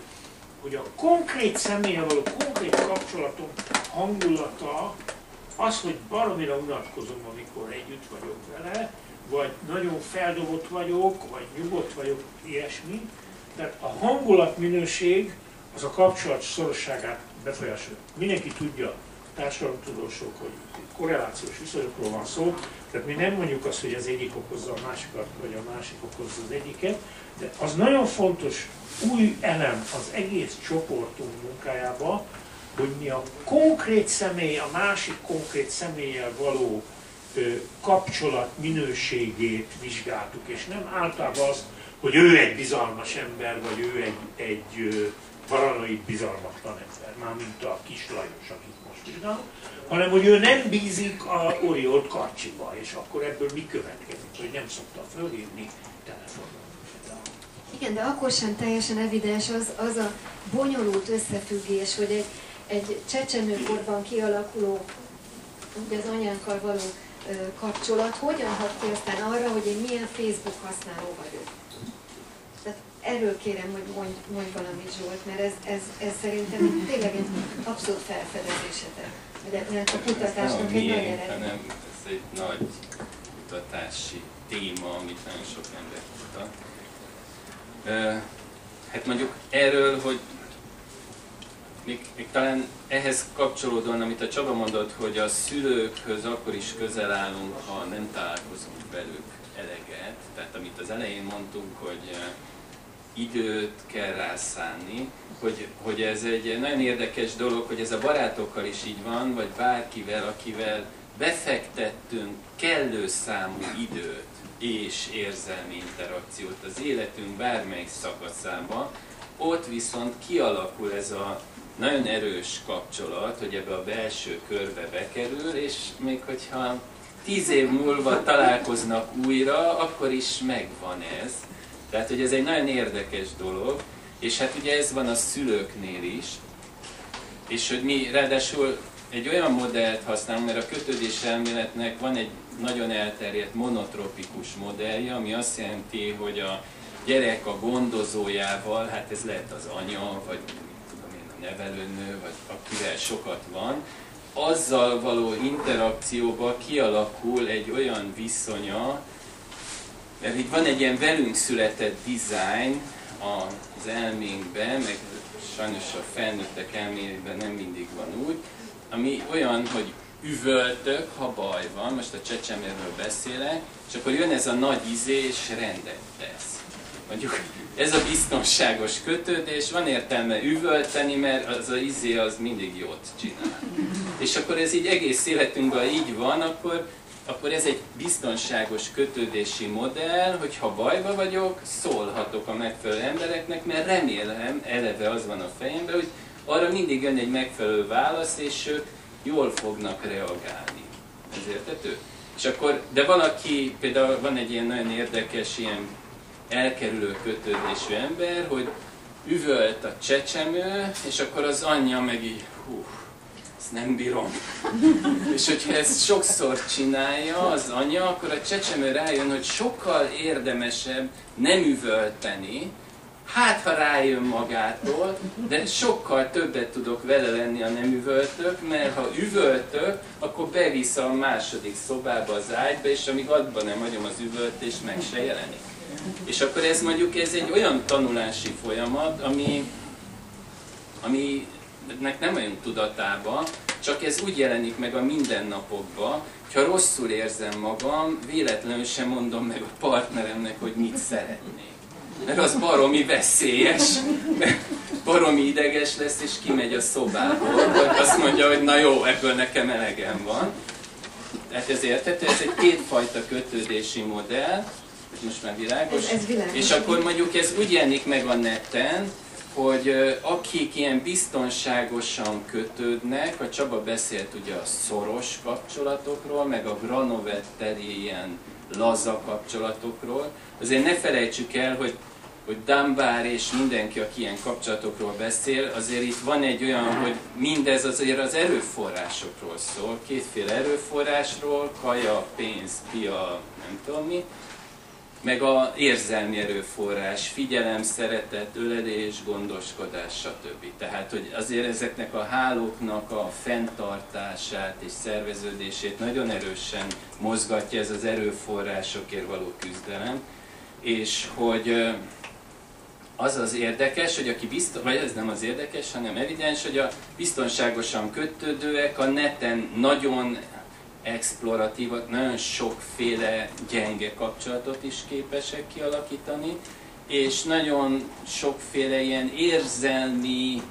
hogy a konkrét személye való konkrét kapcsolatom hangulata az, hogy baromira unatkozom, amikor együtt vagyok vele, vagy nagyon feldobott vagyok, vagy nyugodt vagyok, ilyesmi. Tehát a hangulat minőség az a kapcsolat szorosságát befolyásolja. Mindenki tudja, társadalomtudósok, hogy korrelációs viszonyokról van szó, tehát mi nem mondjuk azt, hogy az egyik okozza a másikat, vagy a másik okozza az egyiket, de az nagyon fontos új elem az egész csoportunk munkájába, hogy mi a konkrét személy, a másik konkrét személlyel való ö, kapcsolat minőségét vizsgáltuk, és nem általában az, hogy ő egy bizalmas ember, vagy ő egy, egy paranoid bizalmatlan ember, már mint a kis Lajos, akit most vizsgálunk, hanem hogy ő nem bízik a Oriót karcsiba, és akkor ebből mi következik, hogy nem szokta fölhívni telefonon. Igen, de akkor sem teljesen evidens az, az a bonyolult összefüggés, hogy egy, egy csecsemőkorban kialakuló, ugye az anyánkkal való ö, kapcsolat hogyan hat ki aztán arra, hogy én milyen Facebook használó vagyok. Tehát erről kérem, hogy mondj, mondj valamit Zsolt, mert ez, ez, ez szerintem tényleg egy abszolút felfedezésetek. Mert a kutatásnak egy nagy eredmény. hanem ez egy nagy kutatási téma, amit nagyon sok ember kutat. Hát mondjuk erről, hogy még, még talán ehhez kapcsolódóan, amit a Csaba mondott, hogy a szülőkhöz akkor is közel állunk, ha nem találkozunk velük eleget. Tehát amit az elején mondtunk, hogy időt kell rászánni, hogy, hogy ez egy nagyon érdekes dolog, hogy ez a barátokkal is így van, vagy bárkivel, akivel befektettünk kellő számú időt és érzelmi interakciót az életünk bármely szakaszába, ott viszont kialakul ez a nagyon erős kapcsolat, hogy ebbe a belső körbe bekerül, és még hogyha tíz év múlva találkoznak újra, akkor is megvan ez. Tehát, hogy ez egy nagyon érdekes dolog, és hát ugye ez van a szülőknél is, és hogy mi ráadásul egy olyan modellt használunk, mert a kötődés elméletnek van egy nagyon elterjedt monotropikus modellje, ami azt jelenti, hogy a gyerek a gondozójával, hát ez lehet az anya, vagy tudom én, a nevelőnő, vagy akivel sokat van, azzal való interakcióba kialakul egy olyan viszonya, mert itt van egy ilyen velünk született design az elménkben, meg sajnos a felnőttek elméjében nem mindig van úgy, ami olyan, hogy üvöltök, ha baj van, most a csecsemérről beszélek, és akkor jön ez a nagy izé, és rendet tesz. Mondjuk ez a biztonságos kötődés, van értelme üvölteni, mert az a izé az mindig jót csinál. És akkor ez így egész életünkben így van, akkor, akkor ez egy biztonságos kötődési modell, hogy ha bajba vagyok, szólhatok a megfelelő embereknek, mert remélem, eleve az van a fejemben, hogy arra mindig jön egy megfelelő válasz, és ők jól fognak reagálni. Ez értető? És akkor, de van, aki, például van egy ilyen nagyon érdekes, ilyen elkerülő kötődésű ember, hogy üvölt a csecsemő, és akkor az anyja meg így, hú, nem bírom. és hogyha ezt sokszor csinálja az anya, akkor a csecsemő rájön, hogy sokkal érdemesebb nem üvölteni, hát ha rájön magától, de sokkal többet tudok vele lenni, a nem üvöltök, mert ha üvöltök, akkor bevisz a második szobába az ágyba, és amíg abban nem hagyom az üvöltés, meg se jelenik. És akkor ez mondjuk ez egy olyan tanulási folyamat, ami, ami nek nem olyan tudatában, csak ez úgy jelenik meg a mindennapokban, ha rosszul érzem magam, véletlenül sem mondom meg a partneremnek, hogy mit szeretnék mert az baromi veszélyes, baromi ideges lesz, és kimegy a szobából, vagy azt mondja, hogy na jó, ebből nekem elegem van. Tehát ez érthető, ez egy kétfajta kötődési modell, most már világos. Ez, ez világos. És akkor mondjuk ez úgy jelenik meg a neten, hogy akik ilyen biztonságosan kötődnek, a Csaba beszélt ugye a szoros kapcsolatokról, meg a granovetteri ilyen laza kapcsolatokról, azért ne felejtsük el, hogy hogy Dunbar és mindenki, aki ilyen kapcsolatokról beszél, azért itt van egy olyan, hogy mindez azért az erőforrásokról szól, kétféle erőforrásról, kaja, pénz, pia, nem tudom mi, meg a érzelmi erőforrás, figyelem, szeretet, ölelés, gondoskodás, stb. Tehát, hogy azért ezeknek a hálóknak a fenntartását és szerveződését nagyon erősen mozgatja ez az erőforrásokért való küzdelem, és hogy az az érdekes, hogy aki biztos, vagy ez nem az érdekes, hanem evidens, hogy a biztonságosan kötődőek a neten nagyon exploratívak, nagyon sokféle gyenge kapcsolatot is képesek kialakítani, és nagyon sokféle ilyen érzelmi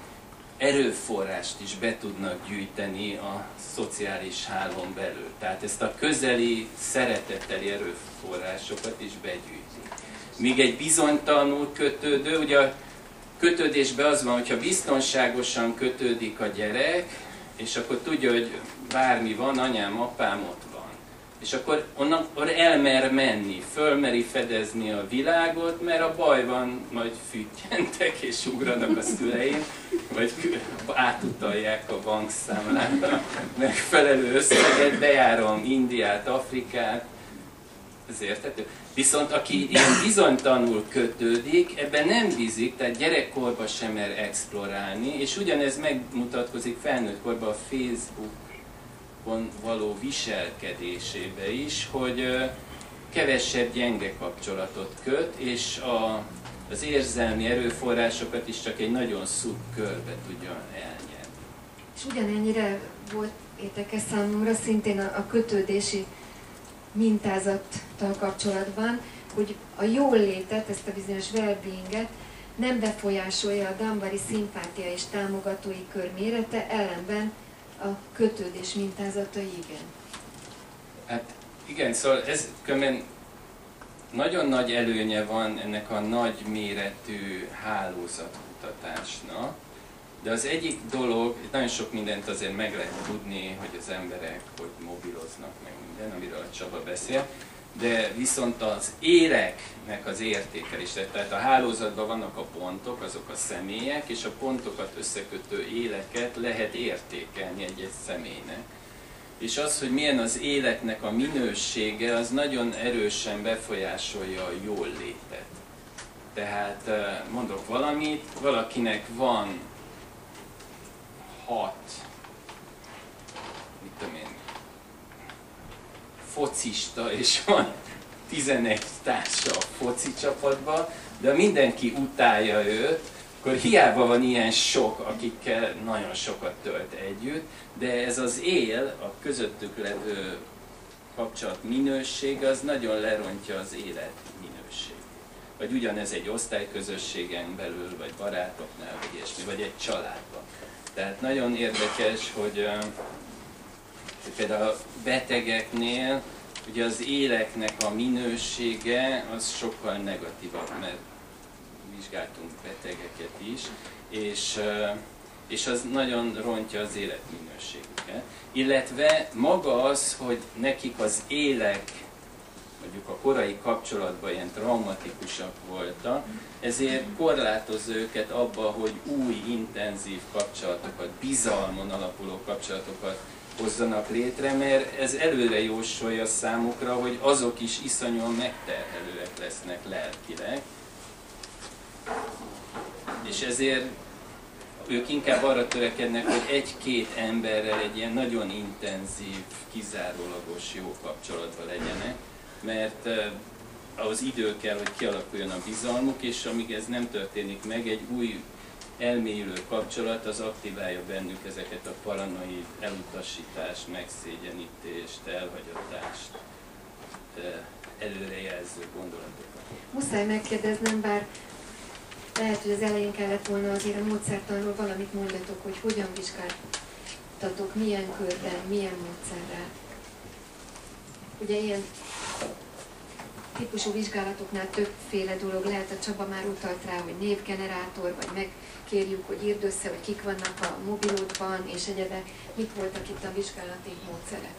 erőforrást is be tudnak gyűjteni a szociális hálón belül. Tehát ezt a közeli, szeretetteli erőforrásokat is begyűjti. Míg egy bizonytalanul kötődő, ugye a kötődésben az van, hogyha biztonságosan kötődik a gyerek, és akkor tudja, hogy bármi van, anyám, apám ott van. És akkor onnan elmer menni, fölmeri fedezni a világot, mert a baj van, majd füttyentek és ugranak a szüleim, vagy átutalják a bankszámlára megfelelő összeget, bejárom Indiát, Afrikát, ez értető? Viszont aki ilyen bizonytanul kötődik, ebben nem bízik, tehát gyerekkorban sem mer explorálni, és ugyanez megmutatkozik felnőttkorban a Facebookon való viselkedésébe is, hogy kevesebb gyenge kapcsolatot köt, és a, az érzelmi erőforrásokat is csak egy nagyon szub körbe tudja elnyerni. És ugyanennyire volt érdekes számomra szintén a, a kötődési mintázattal kapcsolatban, hogy a jól létet, ezt a bizonyos well nem befolyásolja a Dambari szimpátia és támogatói kör mérete, ellenben a kötődés mintázata igen. Hát igen, szóval ez kömen nagyon nagy előnye van ennek a nagy méretű hálózatkutatásnak, de az egyik dolog, nagyon sok mindent azért meg lehet tudni, hogy az emberek hogy mobiloznak, meg minden, amiről a Csaba beszél, de viszont az éleknek az értékelése, tehát a hálózatban vannak a pontok, azok a személyek, és a pontokat összekötő éleket lehet értékelni egy-egy személynek. És az, hogy milyen az életnek a minősége, az nagyon erősen befolyásolja a jól létet. Tehát mondok valamit, valakinek van hat, mit tudom én, focista, és van 11 társa a foci csapatban, de mindenki utálja őt, akkor hiába van ilyen sok, akikkel nagyon sokat tölt együtt, de ez az él, a közöttük levő kapcsolat minőség, az nagyon lerontja az élet minőségét. Vagy ugyanez egy osztályközösségen belül, vagy barátoknál, vagy ilyesmi, vagy egy családban. Tehát nagyon érdekes, hogy például a betegeknél ugye az éleknek a minősége az sokkal negatívabb, mert vizsgáltunk betegeket is, és, és az nagyon rontja az életminőségüket. Illetve maga az, hogy nekik az élek, mondjuk a korai kapcsolatban ilyen traumatikusak voltak, ezért korlátozza őket abba, hogy új, intenzív kapcsolatokat, bizalmon alapuló kapcsolatokat hozzanak létre, mert ez előre jósolja számukra, hogy azok is iszonyúan megterhelőek lesznek lelkileg. És ezért ők inkább arra törekednek, hogy egy-két emberrel egy ilyen nagyon intenzív, kizárólagos jó kapcsolatban legyenek, mert ahhoz idő kell, hogy kialakuljon a bizalmuk, és amíg ez nem történik meg, egy új elmélyülő kapcsolat az aktiválja bennük ezeket a paranoid elutasítást, megszégyenítést, elhagyatást, előrejelző gondolatokat. Muszáj megkérdeznem, bár lehet, hogy az elején kellett volna azért a módszertanról valamit mondatok, hogy hogyan vizsgáltatok, milyen körben, milyen módszerrel. Ugye ilyen típusú vizsgálatoknál többféle dolog lehet, a Csaba már utalt rá, hogy névgenerátor, vagy megkérjük, hogy írd össze, hogy kik vannak a mobilodban, és egyebek. Mik voltak itt a vizsgálati módszerek?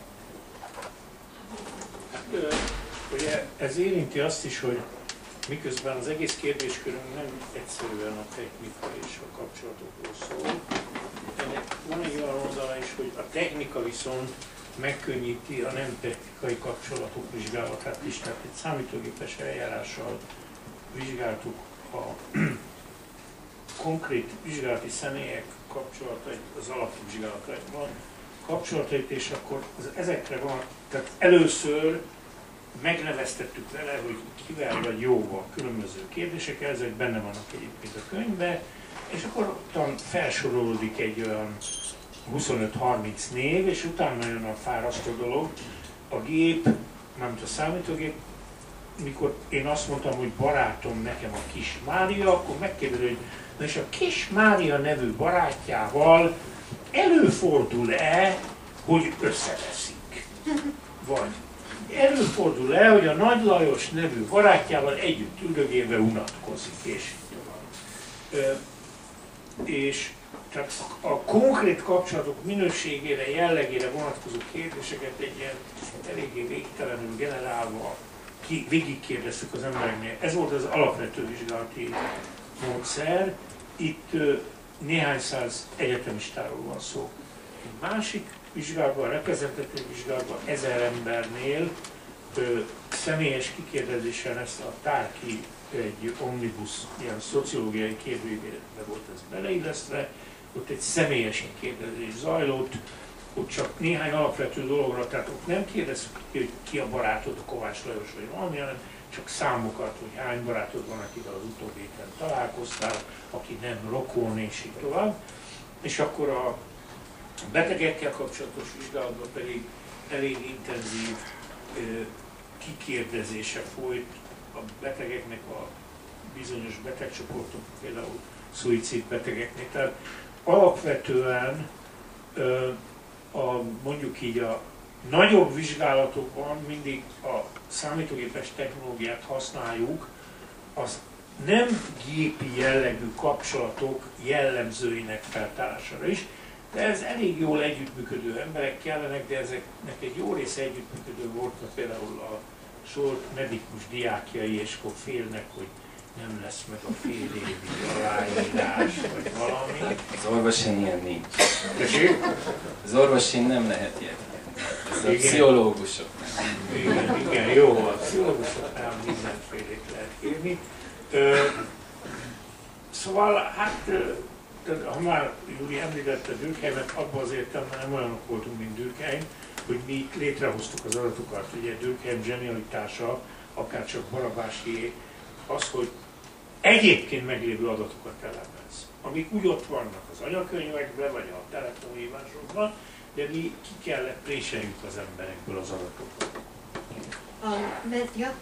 ugye ez érinti azt is, hogy miközben az egész kérdéskörünk nem egyszerűen a technika és a kapcsolatokról szól. Ennek van egy olyan oldala is, hogy a technika viszont megkönnyíti a nem technikai kapcsolatok vizsgálatát is. Tehát egy számítógépes eljárással vizsgáltuk a konkrét vizsgálati személyek kapcsolatait, az alapvizsgálataiban kapcsolatait, és akkor az ezekre van, tehát először megneveztettük vele, hogy kivel vagy jóval különböző kérdések, ezek benne vannak egyébként a könyvben, és akkor ottan felsorolódik egy olyan 25-30 név, és utána jön a fárasztó dolog, a gép, mármint a számítógép, mikor én azt mondtam, hogy barátom nekem a kis Mária, akkor megkérdezi, hogy és a kis Mária nevű barátjával előfordul-e, hogy összeveszik? Vagy előfordul-e, hogy a Nagy Lajos nevű barátjával együtt üldögélve unatkozik, és és tehát a konkrét kapcsolatok minőségére, jellegére vonatkozó kérdéseket egy ilyen eléggé végtelenül generálva ki, végigkérdeztük az embereknél. Ez volt az alapvető vizsgálati módszer. Itt néhány száz egyetemistáról van szó. Egy másik vizsgálatban, reprezentatív vizsgálatban ezer embernél ö, személyes kikérdezésen ezt a tárki egy omnibus, ilyen szociológiai kérdőjébe volt ez beleillesztve, ott egy személyes kérdezés zajlott, ott csak néhány alapvető dologra, tehát ott nem kérdeztük hogy ki a barátod, a Kovács Lajos vagy valami, hanem csak számokat, hogy hány barátod van, akivel az utóbbi héten találkoztál, aki nem rokon, és így tovább. És akkor a betegekkel kapcsolatos vizsgálatban pedig elég intenzív kikérdezése folyt a betegeknek a bizonyos betegcsoportok, például szuicidbetegeknek. Tehát alapvetően a, mondjuk így a nagyobb vizsgálatokban mindig a számítógépes technológiát használjuk, az nem gépi jellegű kapcsolatok jellemzőinek feltárására is, de ez elég jól együttműködő emberek kellenek, de ezeknek egy jó része együttműködő volt, például a sor medikus diákjai, és akkor félnek, hogy nem lesz meg a fél évi aláírás, vagy valami. Az orvosin ilyen nincs. Az orvosin nem lehet ilyet. A igen. pszichológusok Igen, igen, jó, a pszichológusoknál mindenfélét lehet. Ö, szóval, hát, ha már Júli említette Dürkheimet, abban az értelemben nem olyanok voltunk, mint Dürkheim, hogy mi létrehoztuk az adatokat. Ugye Dürkheim zsenialitása, akár csak Barabási, az, hogy egyébként meglévő adatokat elemez, amik úgy ott vannak az anyakönyvekben, vagy a telefonhívásokban, de mi ki kellett préseljük az emberekből az adatokat. A, men, ja,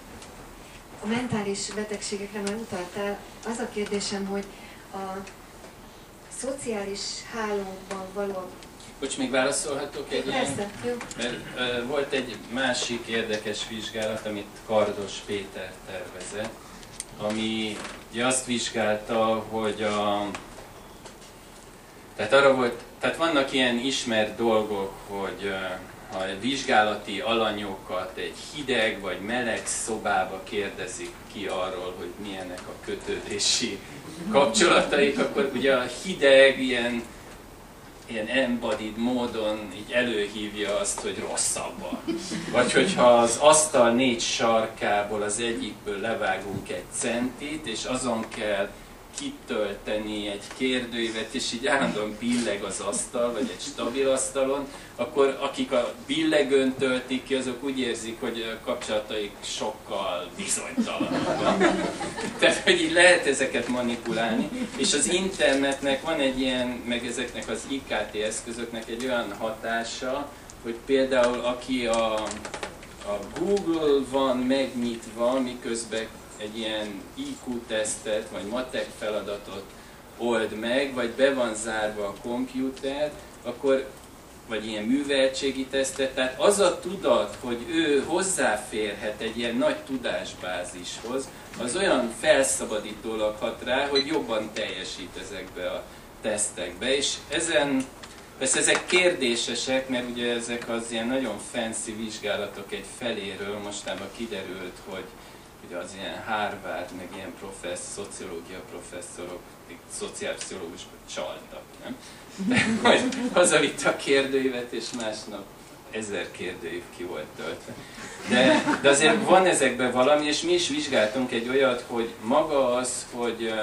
a mentális betegségekre már utaltál. Az a kérdésem, hogy a szociális hálókban való Bocs, még válaszolhatok egy Persze, jó. Mert uh, volt egy másik érdekes vizsgálat, amit Kardos Péter tervezett, ami ugye azt vizsgálta, hogy a, tehát arra volt, tehát vannak ilyen ismert dolgok, hogy ha vizsgálati alanyokat egy hideg vagy meleg szobába kérdezik ki arról, hogy milyenek a kötődési kapcsolataik, akkor ugye a hideg ilyen ilyen embodied módon így előhívja azt, hogy rosszabban. Vagy hogyha az asztal négy sarkából az egyikből levágunk egy centit, és azon kell kitölteni egy kérdőívet, és így állandóan billeg az asztal, vagy egy stabil asztalon, akkor akik a billegőn töltik ki, azok úgy érzik, hogy a kapcsolataik sokkal bizonytalanabbak. Tehát, hogy így lehet ezeket manipulálni, és az internetnek van egy ilyen, meg ezeknek az IKT eszközöknek egy olyan hatása, hogy például aki a, a Google van megnyitva, miközben egy ilyen IQ-tesztet, vagy matek feladatot old meg, vagy be van zárva a kompjúter, akkor vagy ilyen műveltségi tesztet, tehát az a tudat, hogy ő hozzáférhet egy ilyen nagy tudásbázishoz, az olyan felszabadítólag hat rá, hogy jobban teljesít ezekbe a tesztekbe, és ezen, persze ezek kérdésesek, mert ugye ezek az ilyen nagyon fancy vizsgálatok egy feléről mostában kiderült, hogy hogy az ilyen Harvard, meg ilyen professz, szociológia professzorok, szociálpszichológus csaltak, nem? De majd hazavitte a kérdőívet, és másnap ezer kérdőív ki volt töltve. De, de azért van ezekben valami, és mi is vizsgáltunk egy olyat, hogy maga az, hogy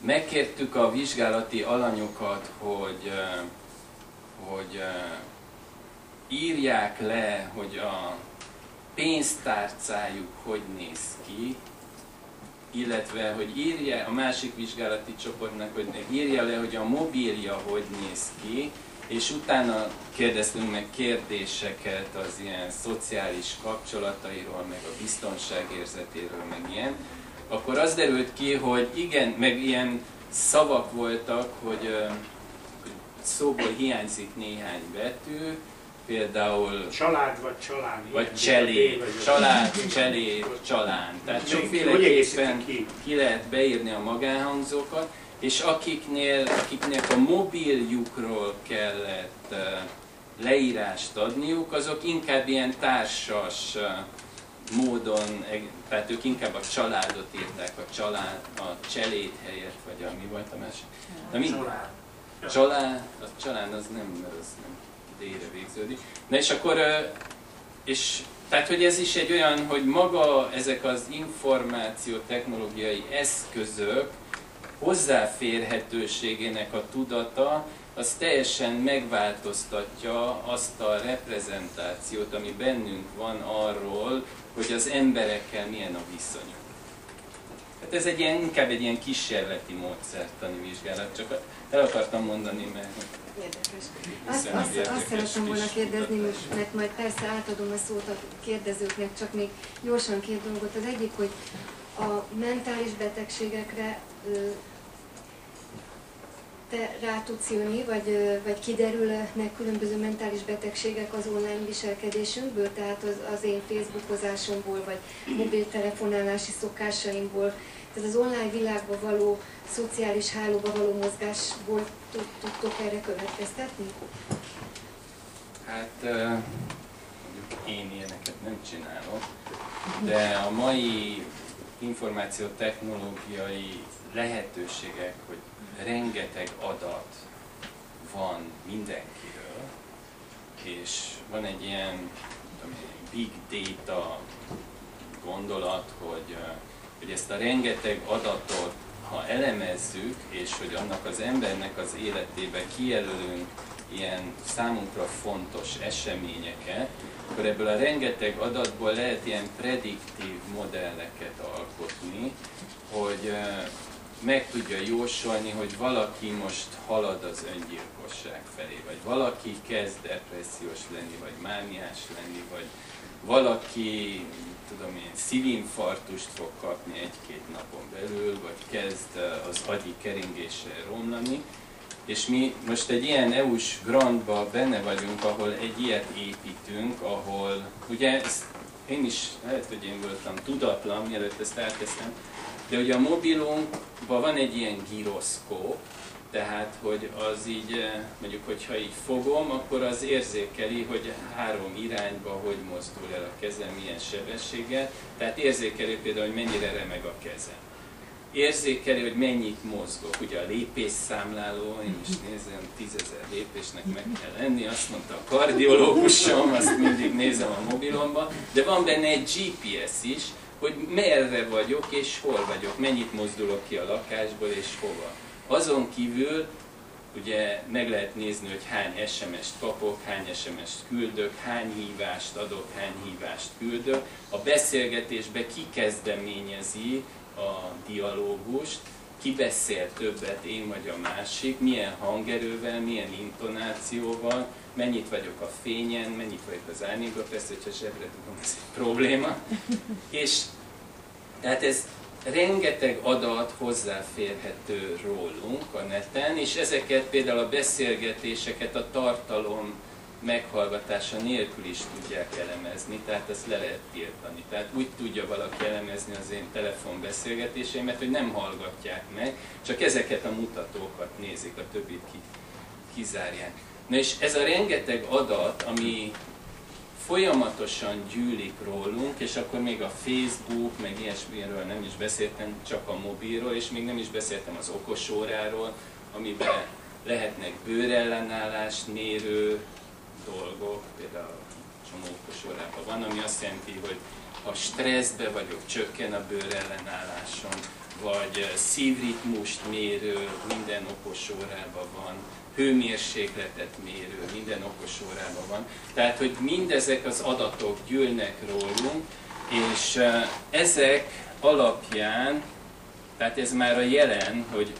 megkértük a vizsgálati alanyokat, hogy, hogy írják le, hogy a pénztárcájuk hogy néz ki, illetve hogy írja a másik vizsgálati csoportnak, hogy írja le, hogy a mobilja hogy néz ki, és utána kérdeztünk meg kérdéseket az ilyen szociális kapcsolatairól, meg a biztonságérzetéről, meg ilyen, akkor az derült ki, hogy igen, meg ilyen szavak voltak, hogy, szóból hiányzik néhány betű, például... Család vagy csalán. Vagy cselé, család, cselé, csalán. Tehát sokféleképpen ki lehet beírni a magánhangzókat, és akiknél, akiknél a mobiljukról kellett leírást adniuk, azok inkább ilyen társas módon, tehát ők inkább a családot írták, a család, a cselét helyett, vagy a mi volt a másik? Na, mi? Család. Család, a család az nem, az nem D-re végződik. Na és akkor, és tehát, hogy ez is egy olyan, hogy maga ezek az információ technológiai eszközök hozzáférhetőségének a tudata, az teljesen megváltoztatja azt a reprezentációt, ami bennünk van arról, hogy az emberekkel milyen a viszonyunk. Hát ez egy ilyen, inkább egy ilyen kísérleti módszertani vizsgálat, csak el akartam mondani, mert Érdekes. Azt, azt, azt szerettem volna kérdezni, mert majd persze átadom a szót a kérdezőknek, csak még gyorsan két dolgot. Az egyik, hogy a mentális betegségekre te rá tudsz jönni, vagy, vagy kiderülnek különböző mentális betegségek az online viselkedésünkből, tehát az, az én Facebookozásomból, vagy mobiltelefonálási szokásaimból, tehát az online világba való, szociális hálóba való mozgásból tudtok erre következtetni? Hát mondjuk én ilyeneket nem csinálok, de a mai információtechnológiai lehetőségek, hogy rengeteg adat van mindenkiről, és van egy ilyen tudom, big data gondolat, hogy, hogy ezt a rengeteg adatot, ha elemezzük, és hogy annak az embernek az életébe kijelölünk ilyen számunkra fontos eseményeket, akkor ebből a rengeteg adatból lehet ilyen prediktív modelleket alkotni, hogy meg tudja jósolni, hogy valaki most halad az öngyilkosság felé, vagy valaki kezd depressziós lenni, vagy mániás lenni, vagy valaki, tudom én, szívinfarktust fog kapni egy-két napon belül, vagy kezd eh, az agyi keringése romlani. És mi most egy ilyen EU-s grantba benne vagyunk, ahol egy ilyet építünk, ahol ugye ezt én is, lehet, hogy én voltam tudatlan, mielőtt ezt elkezdtem, de ugye a mobilunkban van egy ilyen gyroszkóp, tehát, hogy az így, eh, mondjuk, hogyha így fogom, akkor az érzékeli, hogy három irányba hogy mozdul el a kezem, milyen sebességgel. Tehát érzékeli például, hogy mennyire remeg a kezem. Érzékeli, hogy mennyit mozgok. Ugye a lépésszámláló, én is nézem, tízezer lépésnek meg kell lenni, azt mondta a kardiológusom, azt mindig nézem a mobilomba, de van benne egy GPS is, hogy merre vagyok és hol vagyok, mennyit mozdulok ki a lakásból és hova. Azon kívül ugye meg lehet nézni, hogy hány SMS-t kapok, hány SMS-t küldök, hány hívást adok, hány hívást küldök. A beszélgetésbe ki kezdeményezi a dialógust, ki beszél többet, én vagy a másik, milyen hangerővel, milyen intonációval, mennyit vagyok a fényen, mennyit vagyok az árnyékban, persze, hogyha zsebre tudom, ez egy probléma. És tehát ez rengeteg adat hozzáférhető rólunk a neten, és ezeket például a beszélgetéseket a tartalom meghallgatása nélkül is tudják elemezni, tehát ezt le lehet tiltani. Tehát úgy tudja valaki elemezni az én telefonbeszélgetéseimet, hogy nem hallgatják meg, csak ezeket a mutatókat nézik, a többit ki, kizárják. Na és ez a rengeteg adat, ami folyamatosan gyűlik rólunk, és akkor még a Facebook, meg ilyesmiről nem is beszéltem, csak a mobilról, és még nem is beszéltem az okosóráról, amiben lehetnek bőrellenállást mérő dolgok, például csomó okosórában van, ami azt jelenti, hogy ha stresszbe vagyok, csökken a bőrellenállásom, vagy szívritmust mérő minden okosórában van, hőmérsékletet mérő, minden okos órában van. Tehát, hogy mindezek az adatok gyűlnek rólunk, és ezek alapján, tehát ez már a jelen, hogy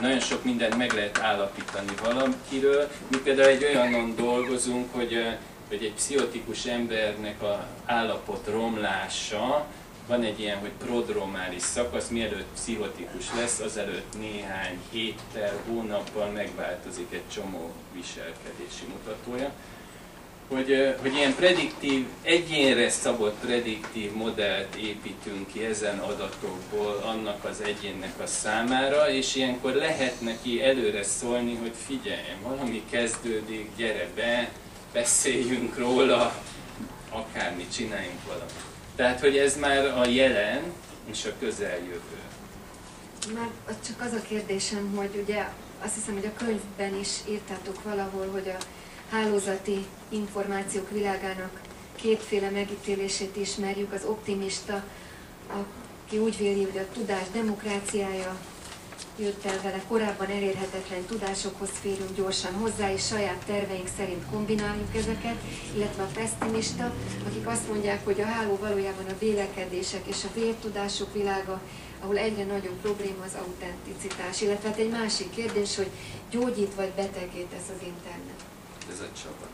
nagyon sok mindent meg lehet állapítani valakiről. Mi például egy olyanon dolgozunk, hogy, hogy egy pszichotikus embernek a állapot romlása, van egy ilyen, hogy prodromális szakasz, mielőtt pszichotikus lesz, azelőtt néhány héttel, hónappal megváltozik egy csomó viselkedési mutatója. Hogy, hogy ilyen prediktív, egyénre szabott prediktív modellt építünk ki ezen adatokból annak az egyénnek a számára, és ilyenkor lehet neki előre szólni, hogy figyelj, valami kezdődik, gyere be, beszéljünk róla, akármit csináljunk valamit. Tehát, hogy ez már a jelen és a közeljövő. Már csak az a kérdésem, hogy ugye azt hiszem, hogy a könyvben is írtátok valahol, hogy a hálózati információk világának kétféle megítélését ismerjük, az optimista, aki úgy véli, hogy a tudás demokráciája, jött el vele, korábban elérhetetlen tudásokhoz férünk gyorsan hozzá, és saját terveink szerint kombináljuk ezeket, illetve a pessimista, akik azt mondják, hogy a háló valójában a vélekedések és a vértudások világa, ahol egyre nagyobb probléma az autenticitás, illetve hát egy másik kérdés, hogy gyógyít vagy betegít ez az internet. Ez a csapat.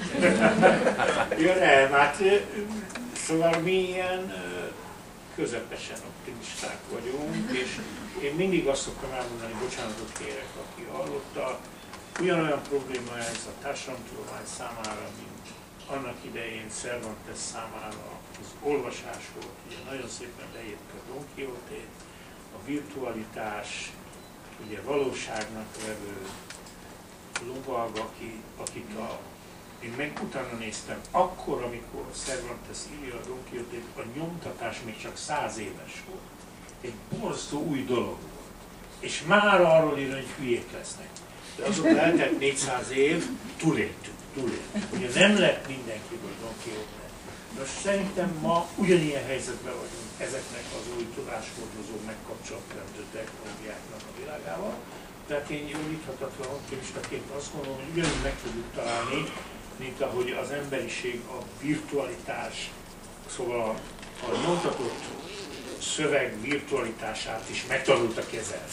ja nem, hát szóval mi ilyen közepesen optimisták vagyunk, és én mindig azt szoktam elmondani, bocsánatot kérek, aki hallotta, ugyanolyan probléma ez a társadalomtudomány számára, mint annak idején Cervantes számára az olvasás volt, ugye nagyon szépen leírta Don quixote a virtualitás, ugye valóságnak levő lovag, aki, akit a én meg utána néztem, akkor, amikor Cervantes írja a Don Quixote, a nyomtatás még csak száz éves volt. Egy borzasztó új dolog volt. És már arról ír, hogy hülyék lesznek. De azok eltelt 400 év, túléltük, túléltük. Ugye nem lett mindenkiből Don Quixote. Most szerintem ma ugyanilyen helyzetben vagyunk ezeknek az új tudáshordozó megkapcsolatteremtő technológiáknak a világával. Tehát én javíthatatlan optimistaként azt gondolom, hogy ugyanúgy meg fogjuk találni mint ahogy az emberiség a virtualitás, szóval a, a nyomtatott szöveg virtualitását is megtanulta kezelni.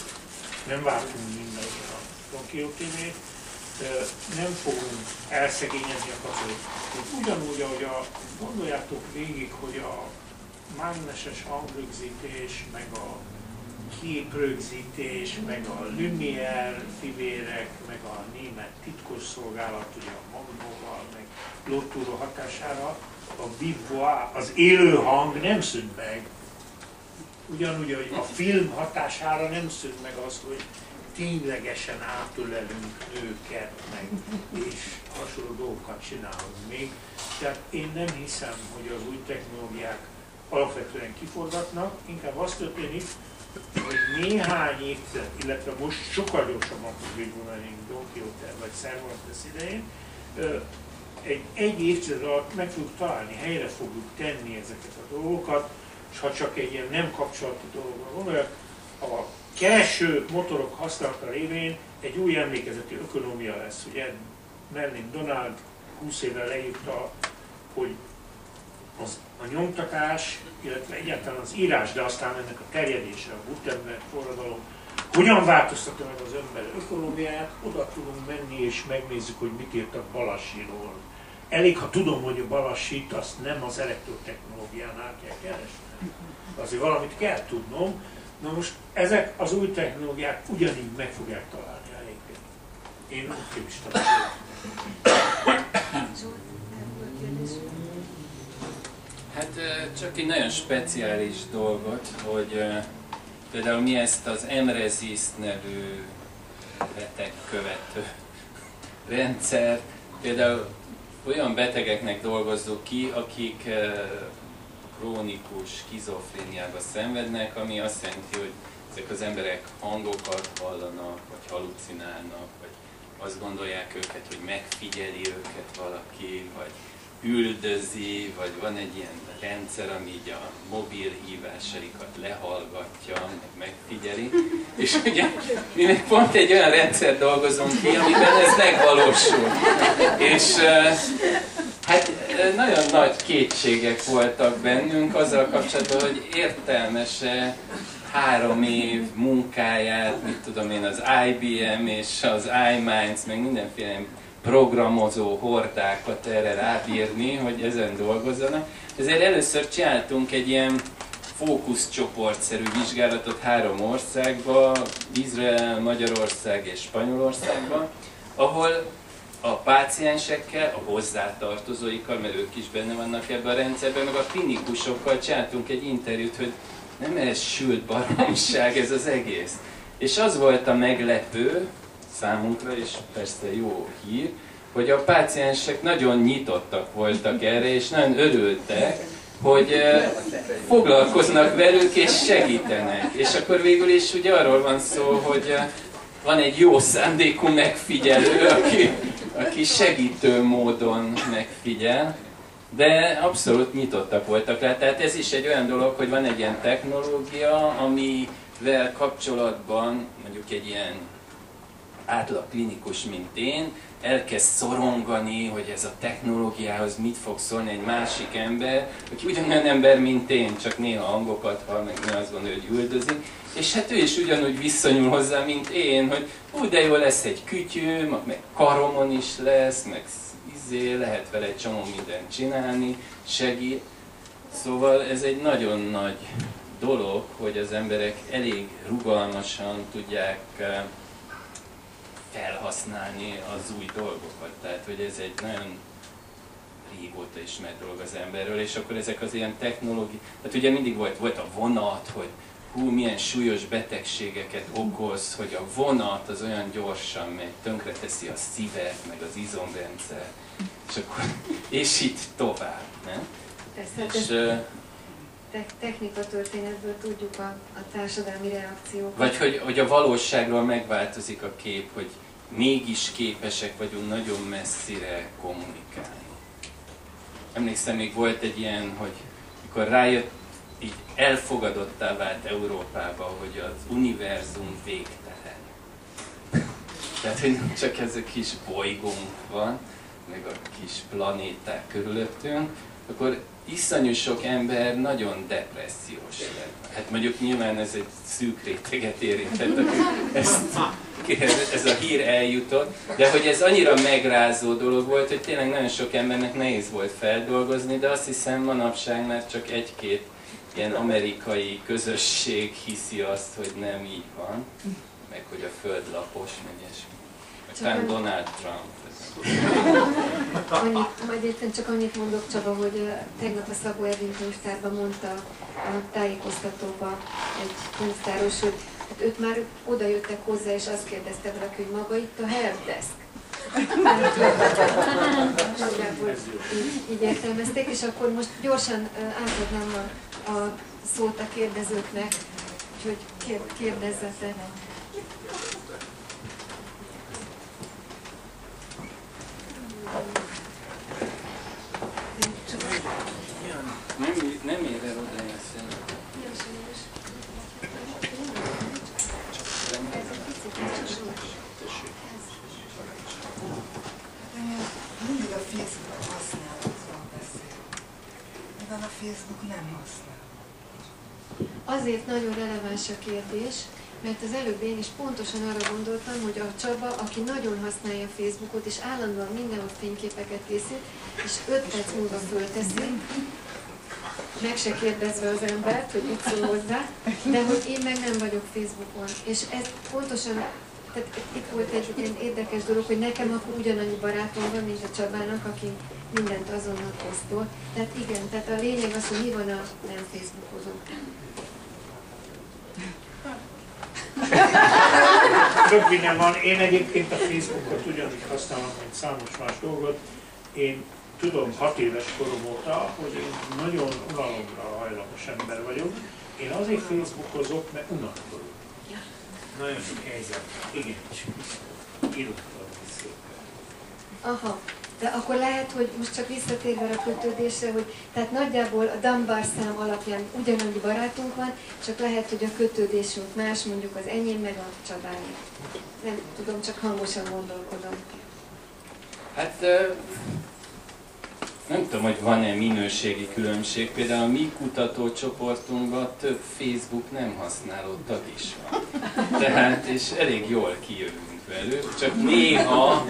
Nem vártunk mindenki a Don quixote nem fogunk elszegényedni a kapcsolatot. Ugyanúgy, ahogy a, gondoljátok végig, hogy a mágneses hangrögzítés, meg a képrögzítés, meg a Lumière fivérek, meg a német titkosszolgálat, ugye a Magnóval, meg Lottúró hatására, a Bivois, az élő hang nem szűnt meg. Ugyanúgy, hogy a film hatására nem szűnt meg az, hogy ténylegesen átölelünk nőket, meg, és hasonló dolgokat csinálunk még. Tehát én nem hiszem, hogy az új technológiák alapvetően kiforgatnak, inkább az történik, hogy néhány évtized, illetve most sokkal gyorsabban fog végülni Don Quixote vagy Cervantes idején, egy, egy évtized alatt meg fogjuk találni, helyre fogjuk tenni ezeket a dolgokat, és ha csak egy ilyen nem kapcsolati dologra gondolok, a kereső motorok használata révén egy új emlékezeti ökonómia lesz. Ugye Merlin Donald 20 éve leírta, hogy az, a nyomtatás, illetve egyáltalán az írás, de aztán ennek a terjedése, a Gutenberg forradalom, hogyan változtatta meg az ember ökológiáját, oda tudunk menni és megnézzük, hogy mit írtak Balasiról. Elég, ha tudom, hogy a Balasit azt nem az elektrotechnológiánál kell keresni. Azért valamit kell tudnom. Na most ezek az új technológiák ugyanígy meg fogják találni a helyét. Én optimista vagyok. Hát csak egy nagyon speciális dolgot, hogy például mi ezt az Emresist nevű betegkövető rendszer, például olyan betegeknek dolgozzuk ki, akik krónikus skizofréniába szenvednek, ami azt jelenti, hogy ezek az emberek hangokat hallanak, vagy halucinálnak, vagy azt gondolják őket, hogy megfigyeli őket valaki, vagy üldözi, vagy van egy ilyen rendszer, ami így a mobil hívásaikat lehallgatja, meg megfigyeli. És ugye mi még pont egy olyan rendszer dolgozunk ki, amiben ez megvalósul. És hát nagyon nagy kétségek voltak bennünk azzal kapcsolatban, hogy értelmese három év munkáját, mit tudom én, az IBM és az iMinds, meg mindenféle programozó hordákat erre rábírni, hogy ezen dolgozzanak. Ezért először csináltunk egy ilyen fókuszcsoportszerű vizsgálatot három országba, Izrael, Magyarország és Spanyolországban, ahol a páciensekkel, a hozzátartozóikkal, mert ők is benne vannak ebben a rendszerben, meg a klinikusokkal csináltunk egy interjút, hogy nem ez sült baromság ez az egész. És az volt a meglepő számunkra, és persze jó hír, hogy a páciensek nagyon nyitottak voltak erre, és nagyon örültek, hogy foglalkoznak velük és segítenek. És akkor végül is ugye arról van szó, hogy van egy jó szándékú megfigyelő, aki, aki segítő módon megfigyel, de abszolút nyitottak voltak rá. Tehát ez is egy olyan dolog, hogy van egy ilyen technológia, amivel kapcsolatban mondjuk egy ilyen átlag klinikus, mint én, elkezd szorongani, hogy ez a technológiához mit fog szólni egy másik ember, aki ugyanolyan ember, mint én, csak néha hangokat hall, meg néha azt gondolja, hogy üldözik, és hát ő is ugyanúgy viszonyul hozzá, mint én, hogy úgy de jó lesz egy kütyű, meg karomon is lesz, meg izé, lehet vele egy csomó mindent csinálni, segít. Szóval ez egy nagyon nagy dolog, hogy az emberek elég rugalmasan tudják eh, felhasználni az új dolgokat. Tehát, hogy ez egy nagyon régóta ismert dolog az emberről, és akkor ezek az ilyen technológiai, tehát ugye mindig volt, volt a vonat, hogy hú, milyen súlyos betegségeket okoz, hogy a vonat az olyan gyorsan megy, tönkreteszi a szívet, meg az izomrendszer, és akkor, és itt tovább, nem? Persze, és, te- technika történetből tudjuk a, a társadalmi reakciókat. Vagy hogy, hogy a valóságról megváltozik a kép, hogy mégis képesek vagyunk nagyon messzire kommunikálni. Emlékszem, még volt egy ilyen, hogy mikor rájött, így elfogadottá vált Európába, hogy az univerzum végtelen. Tehát, hogy nem csak ez a kis bolygónk van, meg a kis planéták körülöttünk, akkor iszonyú sok ember nagyon depressziós lett. Hát mondjuk nyilván ez egy szűk réteget érintett, ezt, ez a hír eljutott, de hogy ez annyira megrázó dolog volt, hogy tényleg nagyon sok embernek nehéz volt feldolgozni, de azt hiszem manapság már csak egy-két ilyen amerikai közösség hiszi azt, hogy nem így van, meg hogy a föld lapos, meg ilyesmi. Donald Trump. Annyit, majd értem csak annyit mondok Csaba, hogy tegnap a Szabó Ervin könyvtárban mondta a tájékoztatóba egy könyvtáros, hogy hát őt már oda jöttek hozzá, és azt kérdezte valaki, hogy maga itt a helpdesk. így, így értelmezték, és akkor most gyorsan átadnám a, a szót a kérdezőknek, úgyhogy kérdezzetek. Nem, nem ér el oda Mindig a Facebook használatról beszél. Mivel a Facebook nem használ. Azért nagyon releváns a kérdés, mert az előbb én is pontosan arra gondoltam, hogy a Csaba, aki nagyon használja Facebookot, és állandóan mindenhol fényképeket készít, és öt perc múlva fölteszi, meg se kérdezve az embert, hogy mit szól hozzá, de hogy én meg nem vagyok Facebookon. És ez pontosan, tehát itt volt egy ilyen érdekes dolog, hogy nekem akkor ugyanannyi barátom van, mint a Csabának, aki mindent azonnal posztol. Tehát igen, tehát a lényeg az, hogy mi van a nem Facebookozók. Rögvinen van, én egyébként a Facebookot ugyanígy használom, mint számos más dolgot. Én tudom hat éves korom óta, hogy én nagyon unalomra hajlamos ember vagyok. Én azért Facebookozok, mert unatkozom. Nagyon sok helyzet. Igen, és írottam szépen. Aha, de akkor lehet, hogy most csak visszatérve a kötődésre, hogy tehát nagyjából a Dunbar szám alapján ugyanannyi barátunk van, csak lehet, hogy a kötődésünk más, mondjuk az enyém meg a Csabáné. Nem tudom, csak hangosan gondolkodom. Hát nem tudom, hogy van-e minőségi különbség. Például a mi kutatócsoportunkban több Facebook nem használó tag is van. Tehát, és elég jól kijövünk velük, csak néha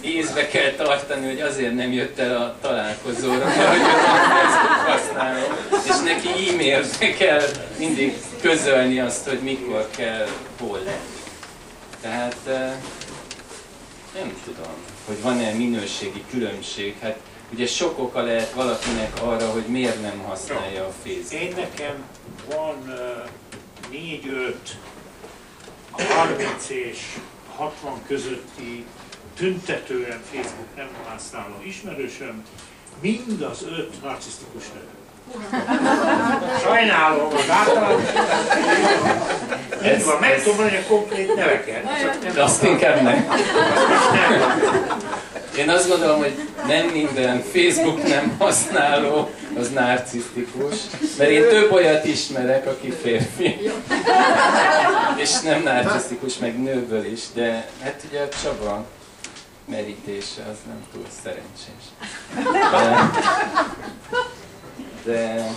észbe kell tartani, hogy azért nem jött el a találkozóra, mert hogy a használó, és neki e-mailbe kell mindig közölni azt, hogy mikor kell hol lenni. Tehát eh, nem tudom, hogy van-e minőségi különbség. Hát ugye sok oka lehet valakinek arra, hogy miért nem használja a Facebookot. Én nekem van négy-öt, a 30 és 60 közötti tüntetően Facebook nem használó ismerősöm, mind az öt narcisztikus nő. Sajnálom az általában. Ez, van, meg tudom mondani a konkrét neveket. De azt inkább nem. Én azt gondolom, hogy nem minden Facebook nem használó, az narcisztikus, mert én több olyat ismerek, aki férfi. És nem narcisztikus, meg nőből is, de hát ugye a Csaba merítése az nem túl szerencsés. De, de,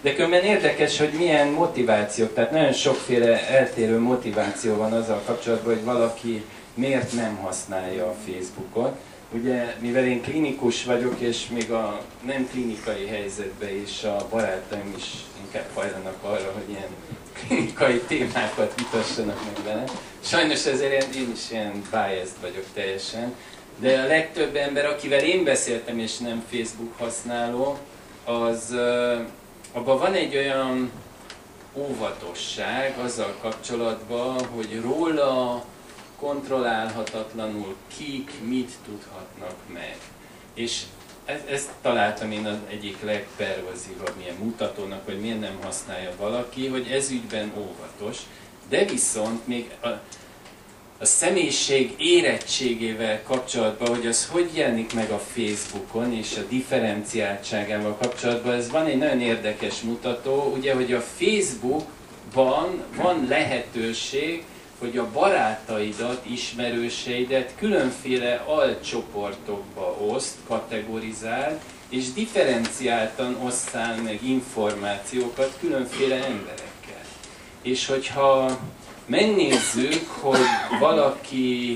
de különben érdekes, hogy milyen motivációk, tehát nagyon sokféle eltérő motiváció van azzal kapcsolatban, hogy valaki miért nem használja a Facebookot. Ugye, mivel én klinikus vagyok, és még a nem klinikai helyzetben is a barátaim is inkább hajlanak arra, hogy ilyen klinikai témákat vitassanak meg vele. Sajnos ezért én is ilyen biased vagyok teljesen. De a legtöbb ember, akivel én beszéltem, és nem Facebook használó, az abban van egy olyan óvatosság azzal kapcsolatban, hogy róla kontrollálhatatlanul kik mit tudhatnak meg. És ezt, ezt találtam én az egyik legpervazívabb ilyen mutatónak, hogy miért nem használja valaki, hogy ez ügyben óvatos, de viszont még a, a személyiség érettségével kapcsolatban, hogy az hogy jelenik meg a Facebookon és a differenciáltságával kapcsolatban, ez van egy nagyon érdekes mutató, ugye, hogy a Facebookban van lehetőség, hogy a barátaidat, ismerőseidet különféle alcsoportokba oszt, kategorizál, és differenciáltan osszál meg információkat különféle emberekkel. És hogyha megnézzük, hogy valaki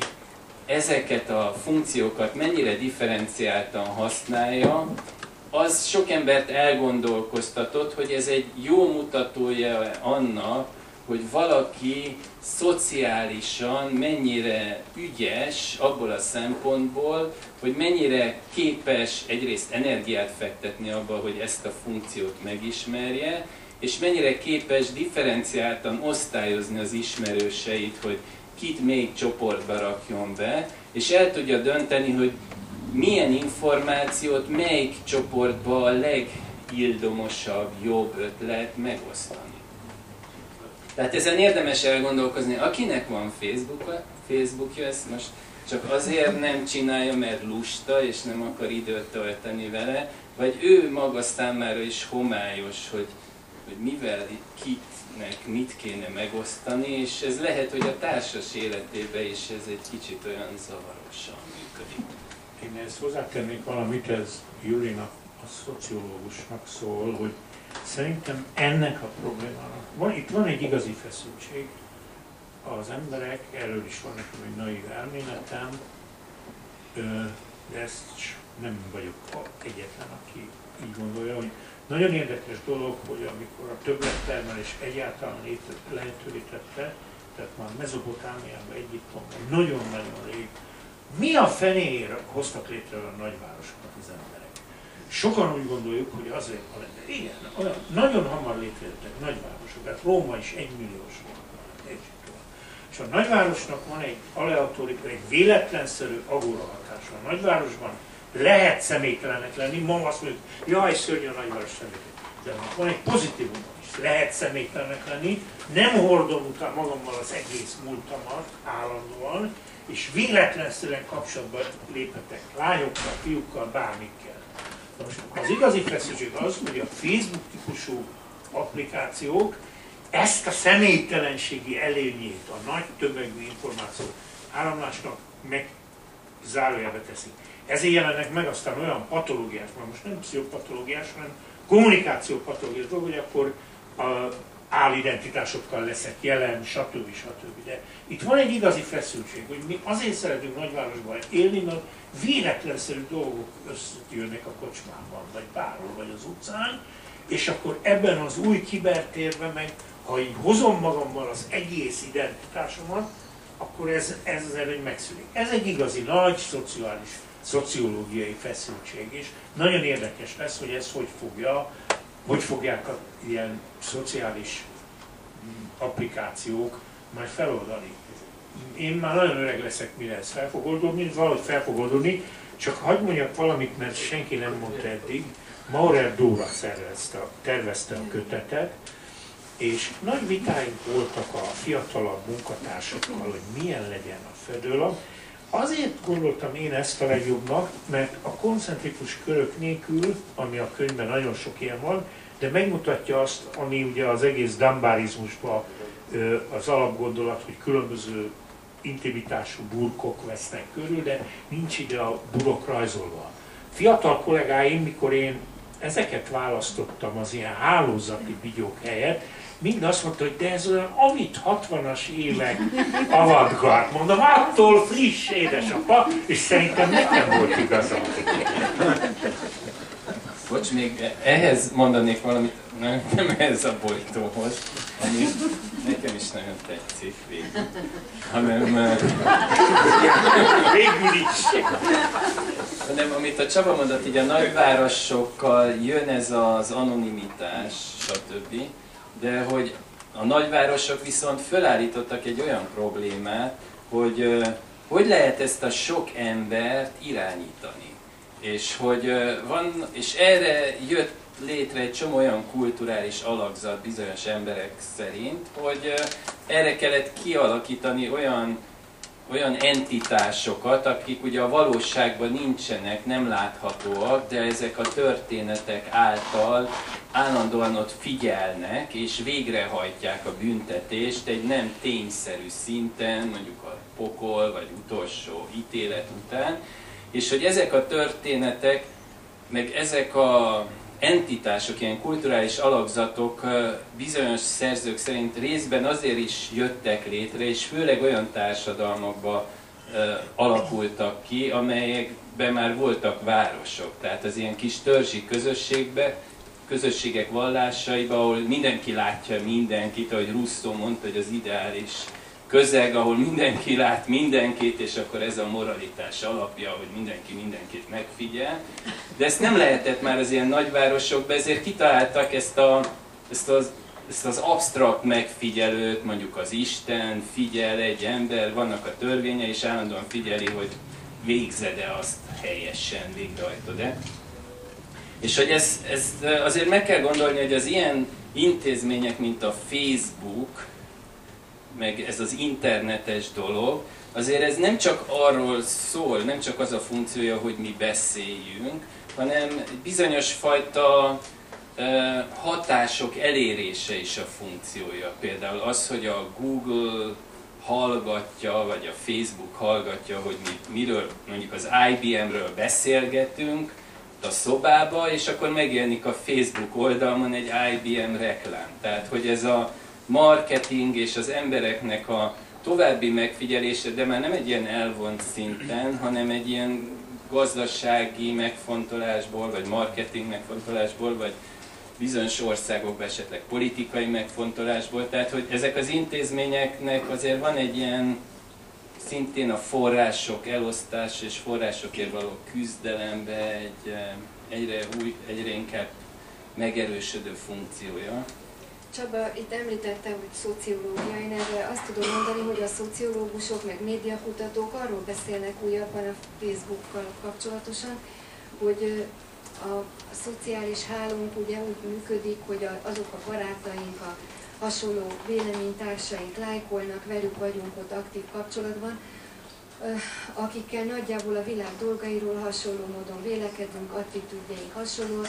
ezeket a funkciókat mennyire differenciáltan használja, az sok embert elgondolkoztatott, hogy ez egy jó mutatója annak, hogy valaki szociálisan mennyire ügyes abból a szempontból, hogy mennyire képes egyrészt energiát fektetni abba, hogy ezt a funkciót megismerje, és mennyire képes differenciáltan osztályozni az ismerőseit, hogy kit még csoportba rakjon be, és el tudja dönteni, hogy milyen információt melyik csoportba a legildomosabb, jobb ötlet megosztani. Tehát ezen érdemes elgondolkozni, akinek van Facebook Facebookja, ezt most csak azért nem csinálja, mert lusta, és nem akar időt tölteni vele, vagy ő maga számára is homályos, hogy, hogy mivel kitnek mit kéne megosztani, és ez lehet, hogy a társas életében is ez egy kicsit olyan zavarosan működik. Én ezt hozzátennék valamit, ez Julinak, a szociológusnak szól, hogy Szerintem ennek a problémának, van, itt van egy igazi feszültség, az emberek, erről is van nekem egy naív elméletem, de ezt nem vagyok egyetlen, aki így gondolja, hogy nagyon érdekes dolog, hogy amikor a többlettermelés egyáltalán lehetővé tette, tehát már Mezopotámiában, Egyiptomban, nagyon-nagyon rég, mi a fenéért hoztak létre a nagyvárosokat az emberek? Sokan úgy gondoljuk, hogy azért, de igen, olyan, nagyon hamar létrejöttek nagyvárosok, tehát Róma is egy milliós volt. És a nagyvárosnak van egy aleatórikus, egy véletlenszerű agóra hatása. A nagyvárosban lehet személytelenek lenni, ma azt mondjuk, jaj, szörnyű a nagyváros. De van egy pozitívum is, lehet személytelenek lenni, nem hordom utána magammal az egész múltamat állandóan, és véletlenszerűen kapcsolatba léphetek lányokkal, fiúkkal, bármikkel. Na most az igazi feszültség az, hogy a Facebook típusú applikációk ezt a személytelenségi előnyét a nagy tömegű információ áramlásnak meg zárójelbe teszik. Ezért jelennek meg aztán olyan patológiás, mert most nem pszichopatológiás, hanem kommunikációpatológiás dolog, hogy akkor a állidentitásokkal leszek jelen, stb. stb. De itt van egy igazi feszültség, hogy mi azért szeretünk nagyvárosban élni, mert véletlenszerű dolgok összejönnek a kocsmában, vagy bárhol, vagy az utcán, és akkor ebben az új kibertérben meg, ha így hozom magammal az egész identitásomat, akkor ez, ez az előny megszűnik. Ez egy igazi nagy szociális, szociológiai feszültség, és nagyon érdekes lesz, hogy ez hogy fogja, hogy fogják a ilyen szociális mm, applikációk majd feloldani. Én már nagyon öreg leszek, mire ez fel fog oldódni, valahogy fel fog oldódni, csak hagyd mondjak valamit, mert senki nem mondta eddig. Maurer Dóra tervezte, tervezte a kötetet, és nagy vitáink voltak a fiatalabb munkatársakkal, hogy milyen legyen a fedőlap. Azért gondoltam én ezt a legjobbnak, mert a koncentrikus körök nélkül, ami a könyvben nagyon sok ilyen van, de megmutatja azt, ami ugye az egész dambárizmusban az alapgondolat, hogy különböző intimitású burkok vesznek körül, de nincs ide a burok rajzolva. Fiatal kollégáim, mikor én ezeket választottam az ilyen hálózati vigyók helyett, mind azt mondta, hogy de ez olyan amit 60-as évek avantgard. Mondom, attól friss édesapa, és szerintem nekem volt igazam. Bocs, még ehhez mondanék valamit, nem, nem ehhez a bojtóhoz, ami nekem is nagyon tetszik végül, hanem... végül is! Hanem amit a Csaba mondott, így a nagyvárosokkal jön ez az anonimitás, stb. De hogy a nagyvárosok viszont fölállítottak egy olyan problémát, hogy hogy lehet ezt a sok embert irányítani. És hogy van, és erre jött létre egy csomó olyan kulturális alakzat bizonyos emberek szerint, hogy erre kellett kialakítani olyan, olyan entitásokat, akik ugye a valóságban nincsenek, nem láthatóak, de ezek a történetek által állandóan ott figyelnek, és végrehajtják a büntetést egy nem tényszerű szinten, mondjuk a pokol vagy utolsó ítélet után, és hogy ezek a történetek, meg ezek a entitások, ilyen kulturális alakzatok bizonyos szerzők szerint részben azért is jöttek létre, és főleg olyan társadalmakba alakultak ki, amelyekben már voltak városok. Tehát az ilyen kis törzsi közösségbe, közösségek vallásaiba, ahol mindenki látja mindenkit, ahogy Russo mondta, hogy az ideális közeg, ahol mindenki lát mindenkit, és akkor ez a moralitás alapja, hogy mindenki mindenkit megfigyel. De ezt nem lehetett már az ilyen nagyvárosokban, ezért kitaláltak ezt, a, ezt az ezt az absztrakt megfigyelőt, mondjuk az Isten figyel egy ember, vannak a törvénye, és állandóan figyeli, hogy végzed-e azt helyesen, végrehajtod-e. És hogy ez, ez azért meg kell gondolni, hogy az ilyen intézmények, mint a Facebook, meg ez az internetes dolog, azért ez nem csak arról szól, nem csak az a funkciója, hogy mi beszéljünk, hanem bizonyos fajta hatások elérése is a funkciója. Például az, hogy a Google hallgatja, vagy a Facebook hallgatja, hogy mi, miről, mondjuk az IBM-ről beszélgetünk a szobába, és akkor megjelenik a Facebook oldalon egy IBM reklám. Tehát, hogy ez a marketing és az embereknek a további megfigyelése, de már nem egy ilyen elvont szinten, hanem egy ilyen gazdasági megfontolásból, vagy marketing megfontolásból, vagy bizonyos országokban esetleg politikai megfontolásból. Tehát, hogy ezek az intézményeknek azért van egy ilyen szintén a források elosztás és forrásokért való küzdelembe egy eh, egyre, új, egyre inkább megerősödő funkciója. Csaba itt említette, hogy szociológia, én erre azt tudom mondani, hogy a szociológusok meg médiakutatók arról beszélnek újabban a Facebookkal kapcsolatosan, hogy a, szociális hálónk ugye úgy működik, hogy azok a barátaink, a hasonló véleménytársaink lájkolnak, velük vagyunk ott aktív kapcsolatban, akikkel nagyjából a világ dolgairól hasonló módon vélekedünk, attitűdjeink hasonló.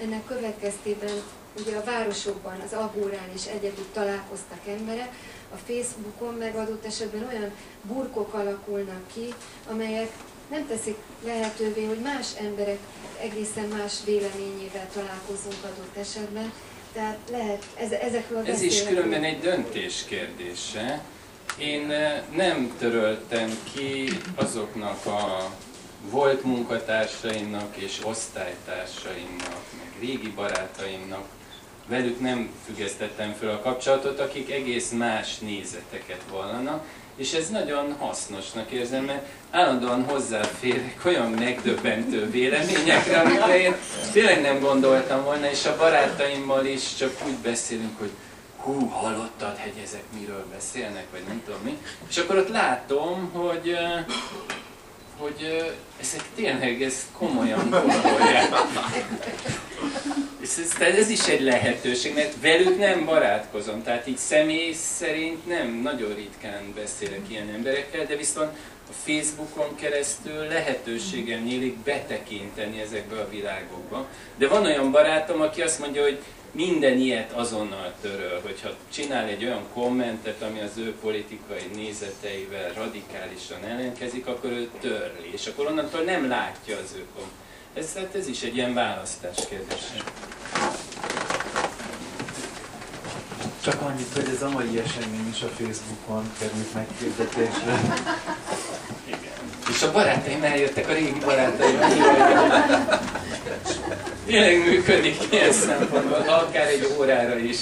Ennek következtében ugye a városokban, az Agórán is egyedül találkoztak emberek, a Facebookon meg adott esetben olyan burkok alakulnak ki, amelyek nem teszik lehetővé, hogy más emberek egészen más véleményével találkozunk adott esetben. Tehát lehet ez, ezekről Ez is különben egy döntés kérdése. Én eh, nem töröltem ki azoknak a volt munkatársaimnak és osztálytársaimnak, meg régi barátaimnak, velük nem függesztettem fel a kapcsolatot, akik egész más nézeteket vallanak, és ez nagyon hasznosnak érzem, mert állandóan hozzáférek olyan megdöbbentő véleményekre, amikre én tényleg nem gondoltam volna, és a barátaimmal is csak úgy beszélünk, hogy hú, hallottad, hogy ezek miről beszélnek, vagy nem tudom mi. És akkor ott látom, hogy, hogy ezek tényleg ezt komolyan gondolják. Ez, ez is egy lehetőség, mert velük nem barátkozom, tehát így személy szerint nem, nagyon ritkán beszélek ilyen emberekkel, de viszont a Facebookon keresztül lehetőségem nyílik betekinteni ezekbe a világokba. De van olyan barátom, aki azt mondja, hogy minden ilyet azonnal töröl, hogyha csinál egy olyan kommentet, ami az ő politikai nézeteivel radikálisan ellenkezik, akkor ő törli, és akkor onnantól nem látja az ő kommentet. Ez, hát ez is egy ilyen választás kérdése. Csak annyit, hogy ez a mai esemény is a Facebookon került meghirdetésre. És a barátaim eljöttek, a régi barátaim. Tényleg működik ilyen szempontból, akár egy órára is,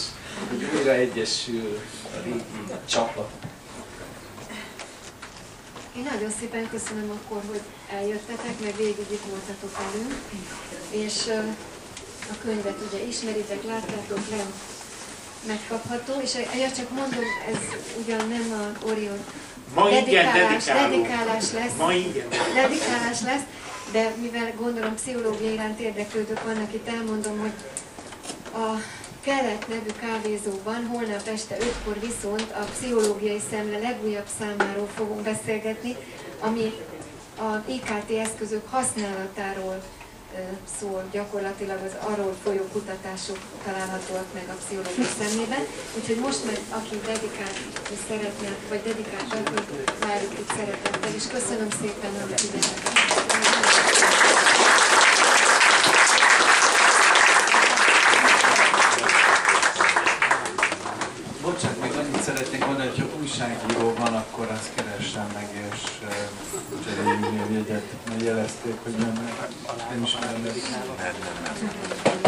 hogy újra egyesül a régi csapat. Én nagyon szépen köszönöm akkor, hogy eljöttetek, meg végig itt voltatok velünk, és a könyvet ugye ismeritek, láttátok le, megkapható, és ja, csak mondom, ez ugyan nem a Orion Ma dedikálás, dedikálás lesz, Ma ingyen. dedikálás lesz, de mivel gondolom pszichológia iránt érdeklődök, annak itt elmondom, hogy a Kelet nevű kávézóban holnap este 5-kor viszont a pszichológiai szemle legújabb számáról fogunk beszélgetni, ami az IKT eszközök használatáról szól gyakorlatilag az arról folyó kutatások találhatóak meg a pszichológiai szemében. Úgyhogy most meg aki dedikált szeretne, vagy dedikált, akkor várjuk itt szeretettel, és köszönöm szépen a figyelmet. Bocsánat, még annyit szeretnék mondani, hogy ha újságíró van, akkor azt keressen meg, és cseréljünk jegyet, mert jelezték, hogy nem, nem nem.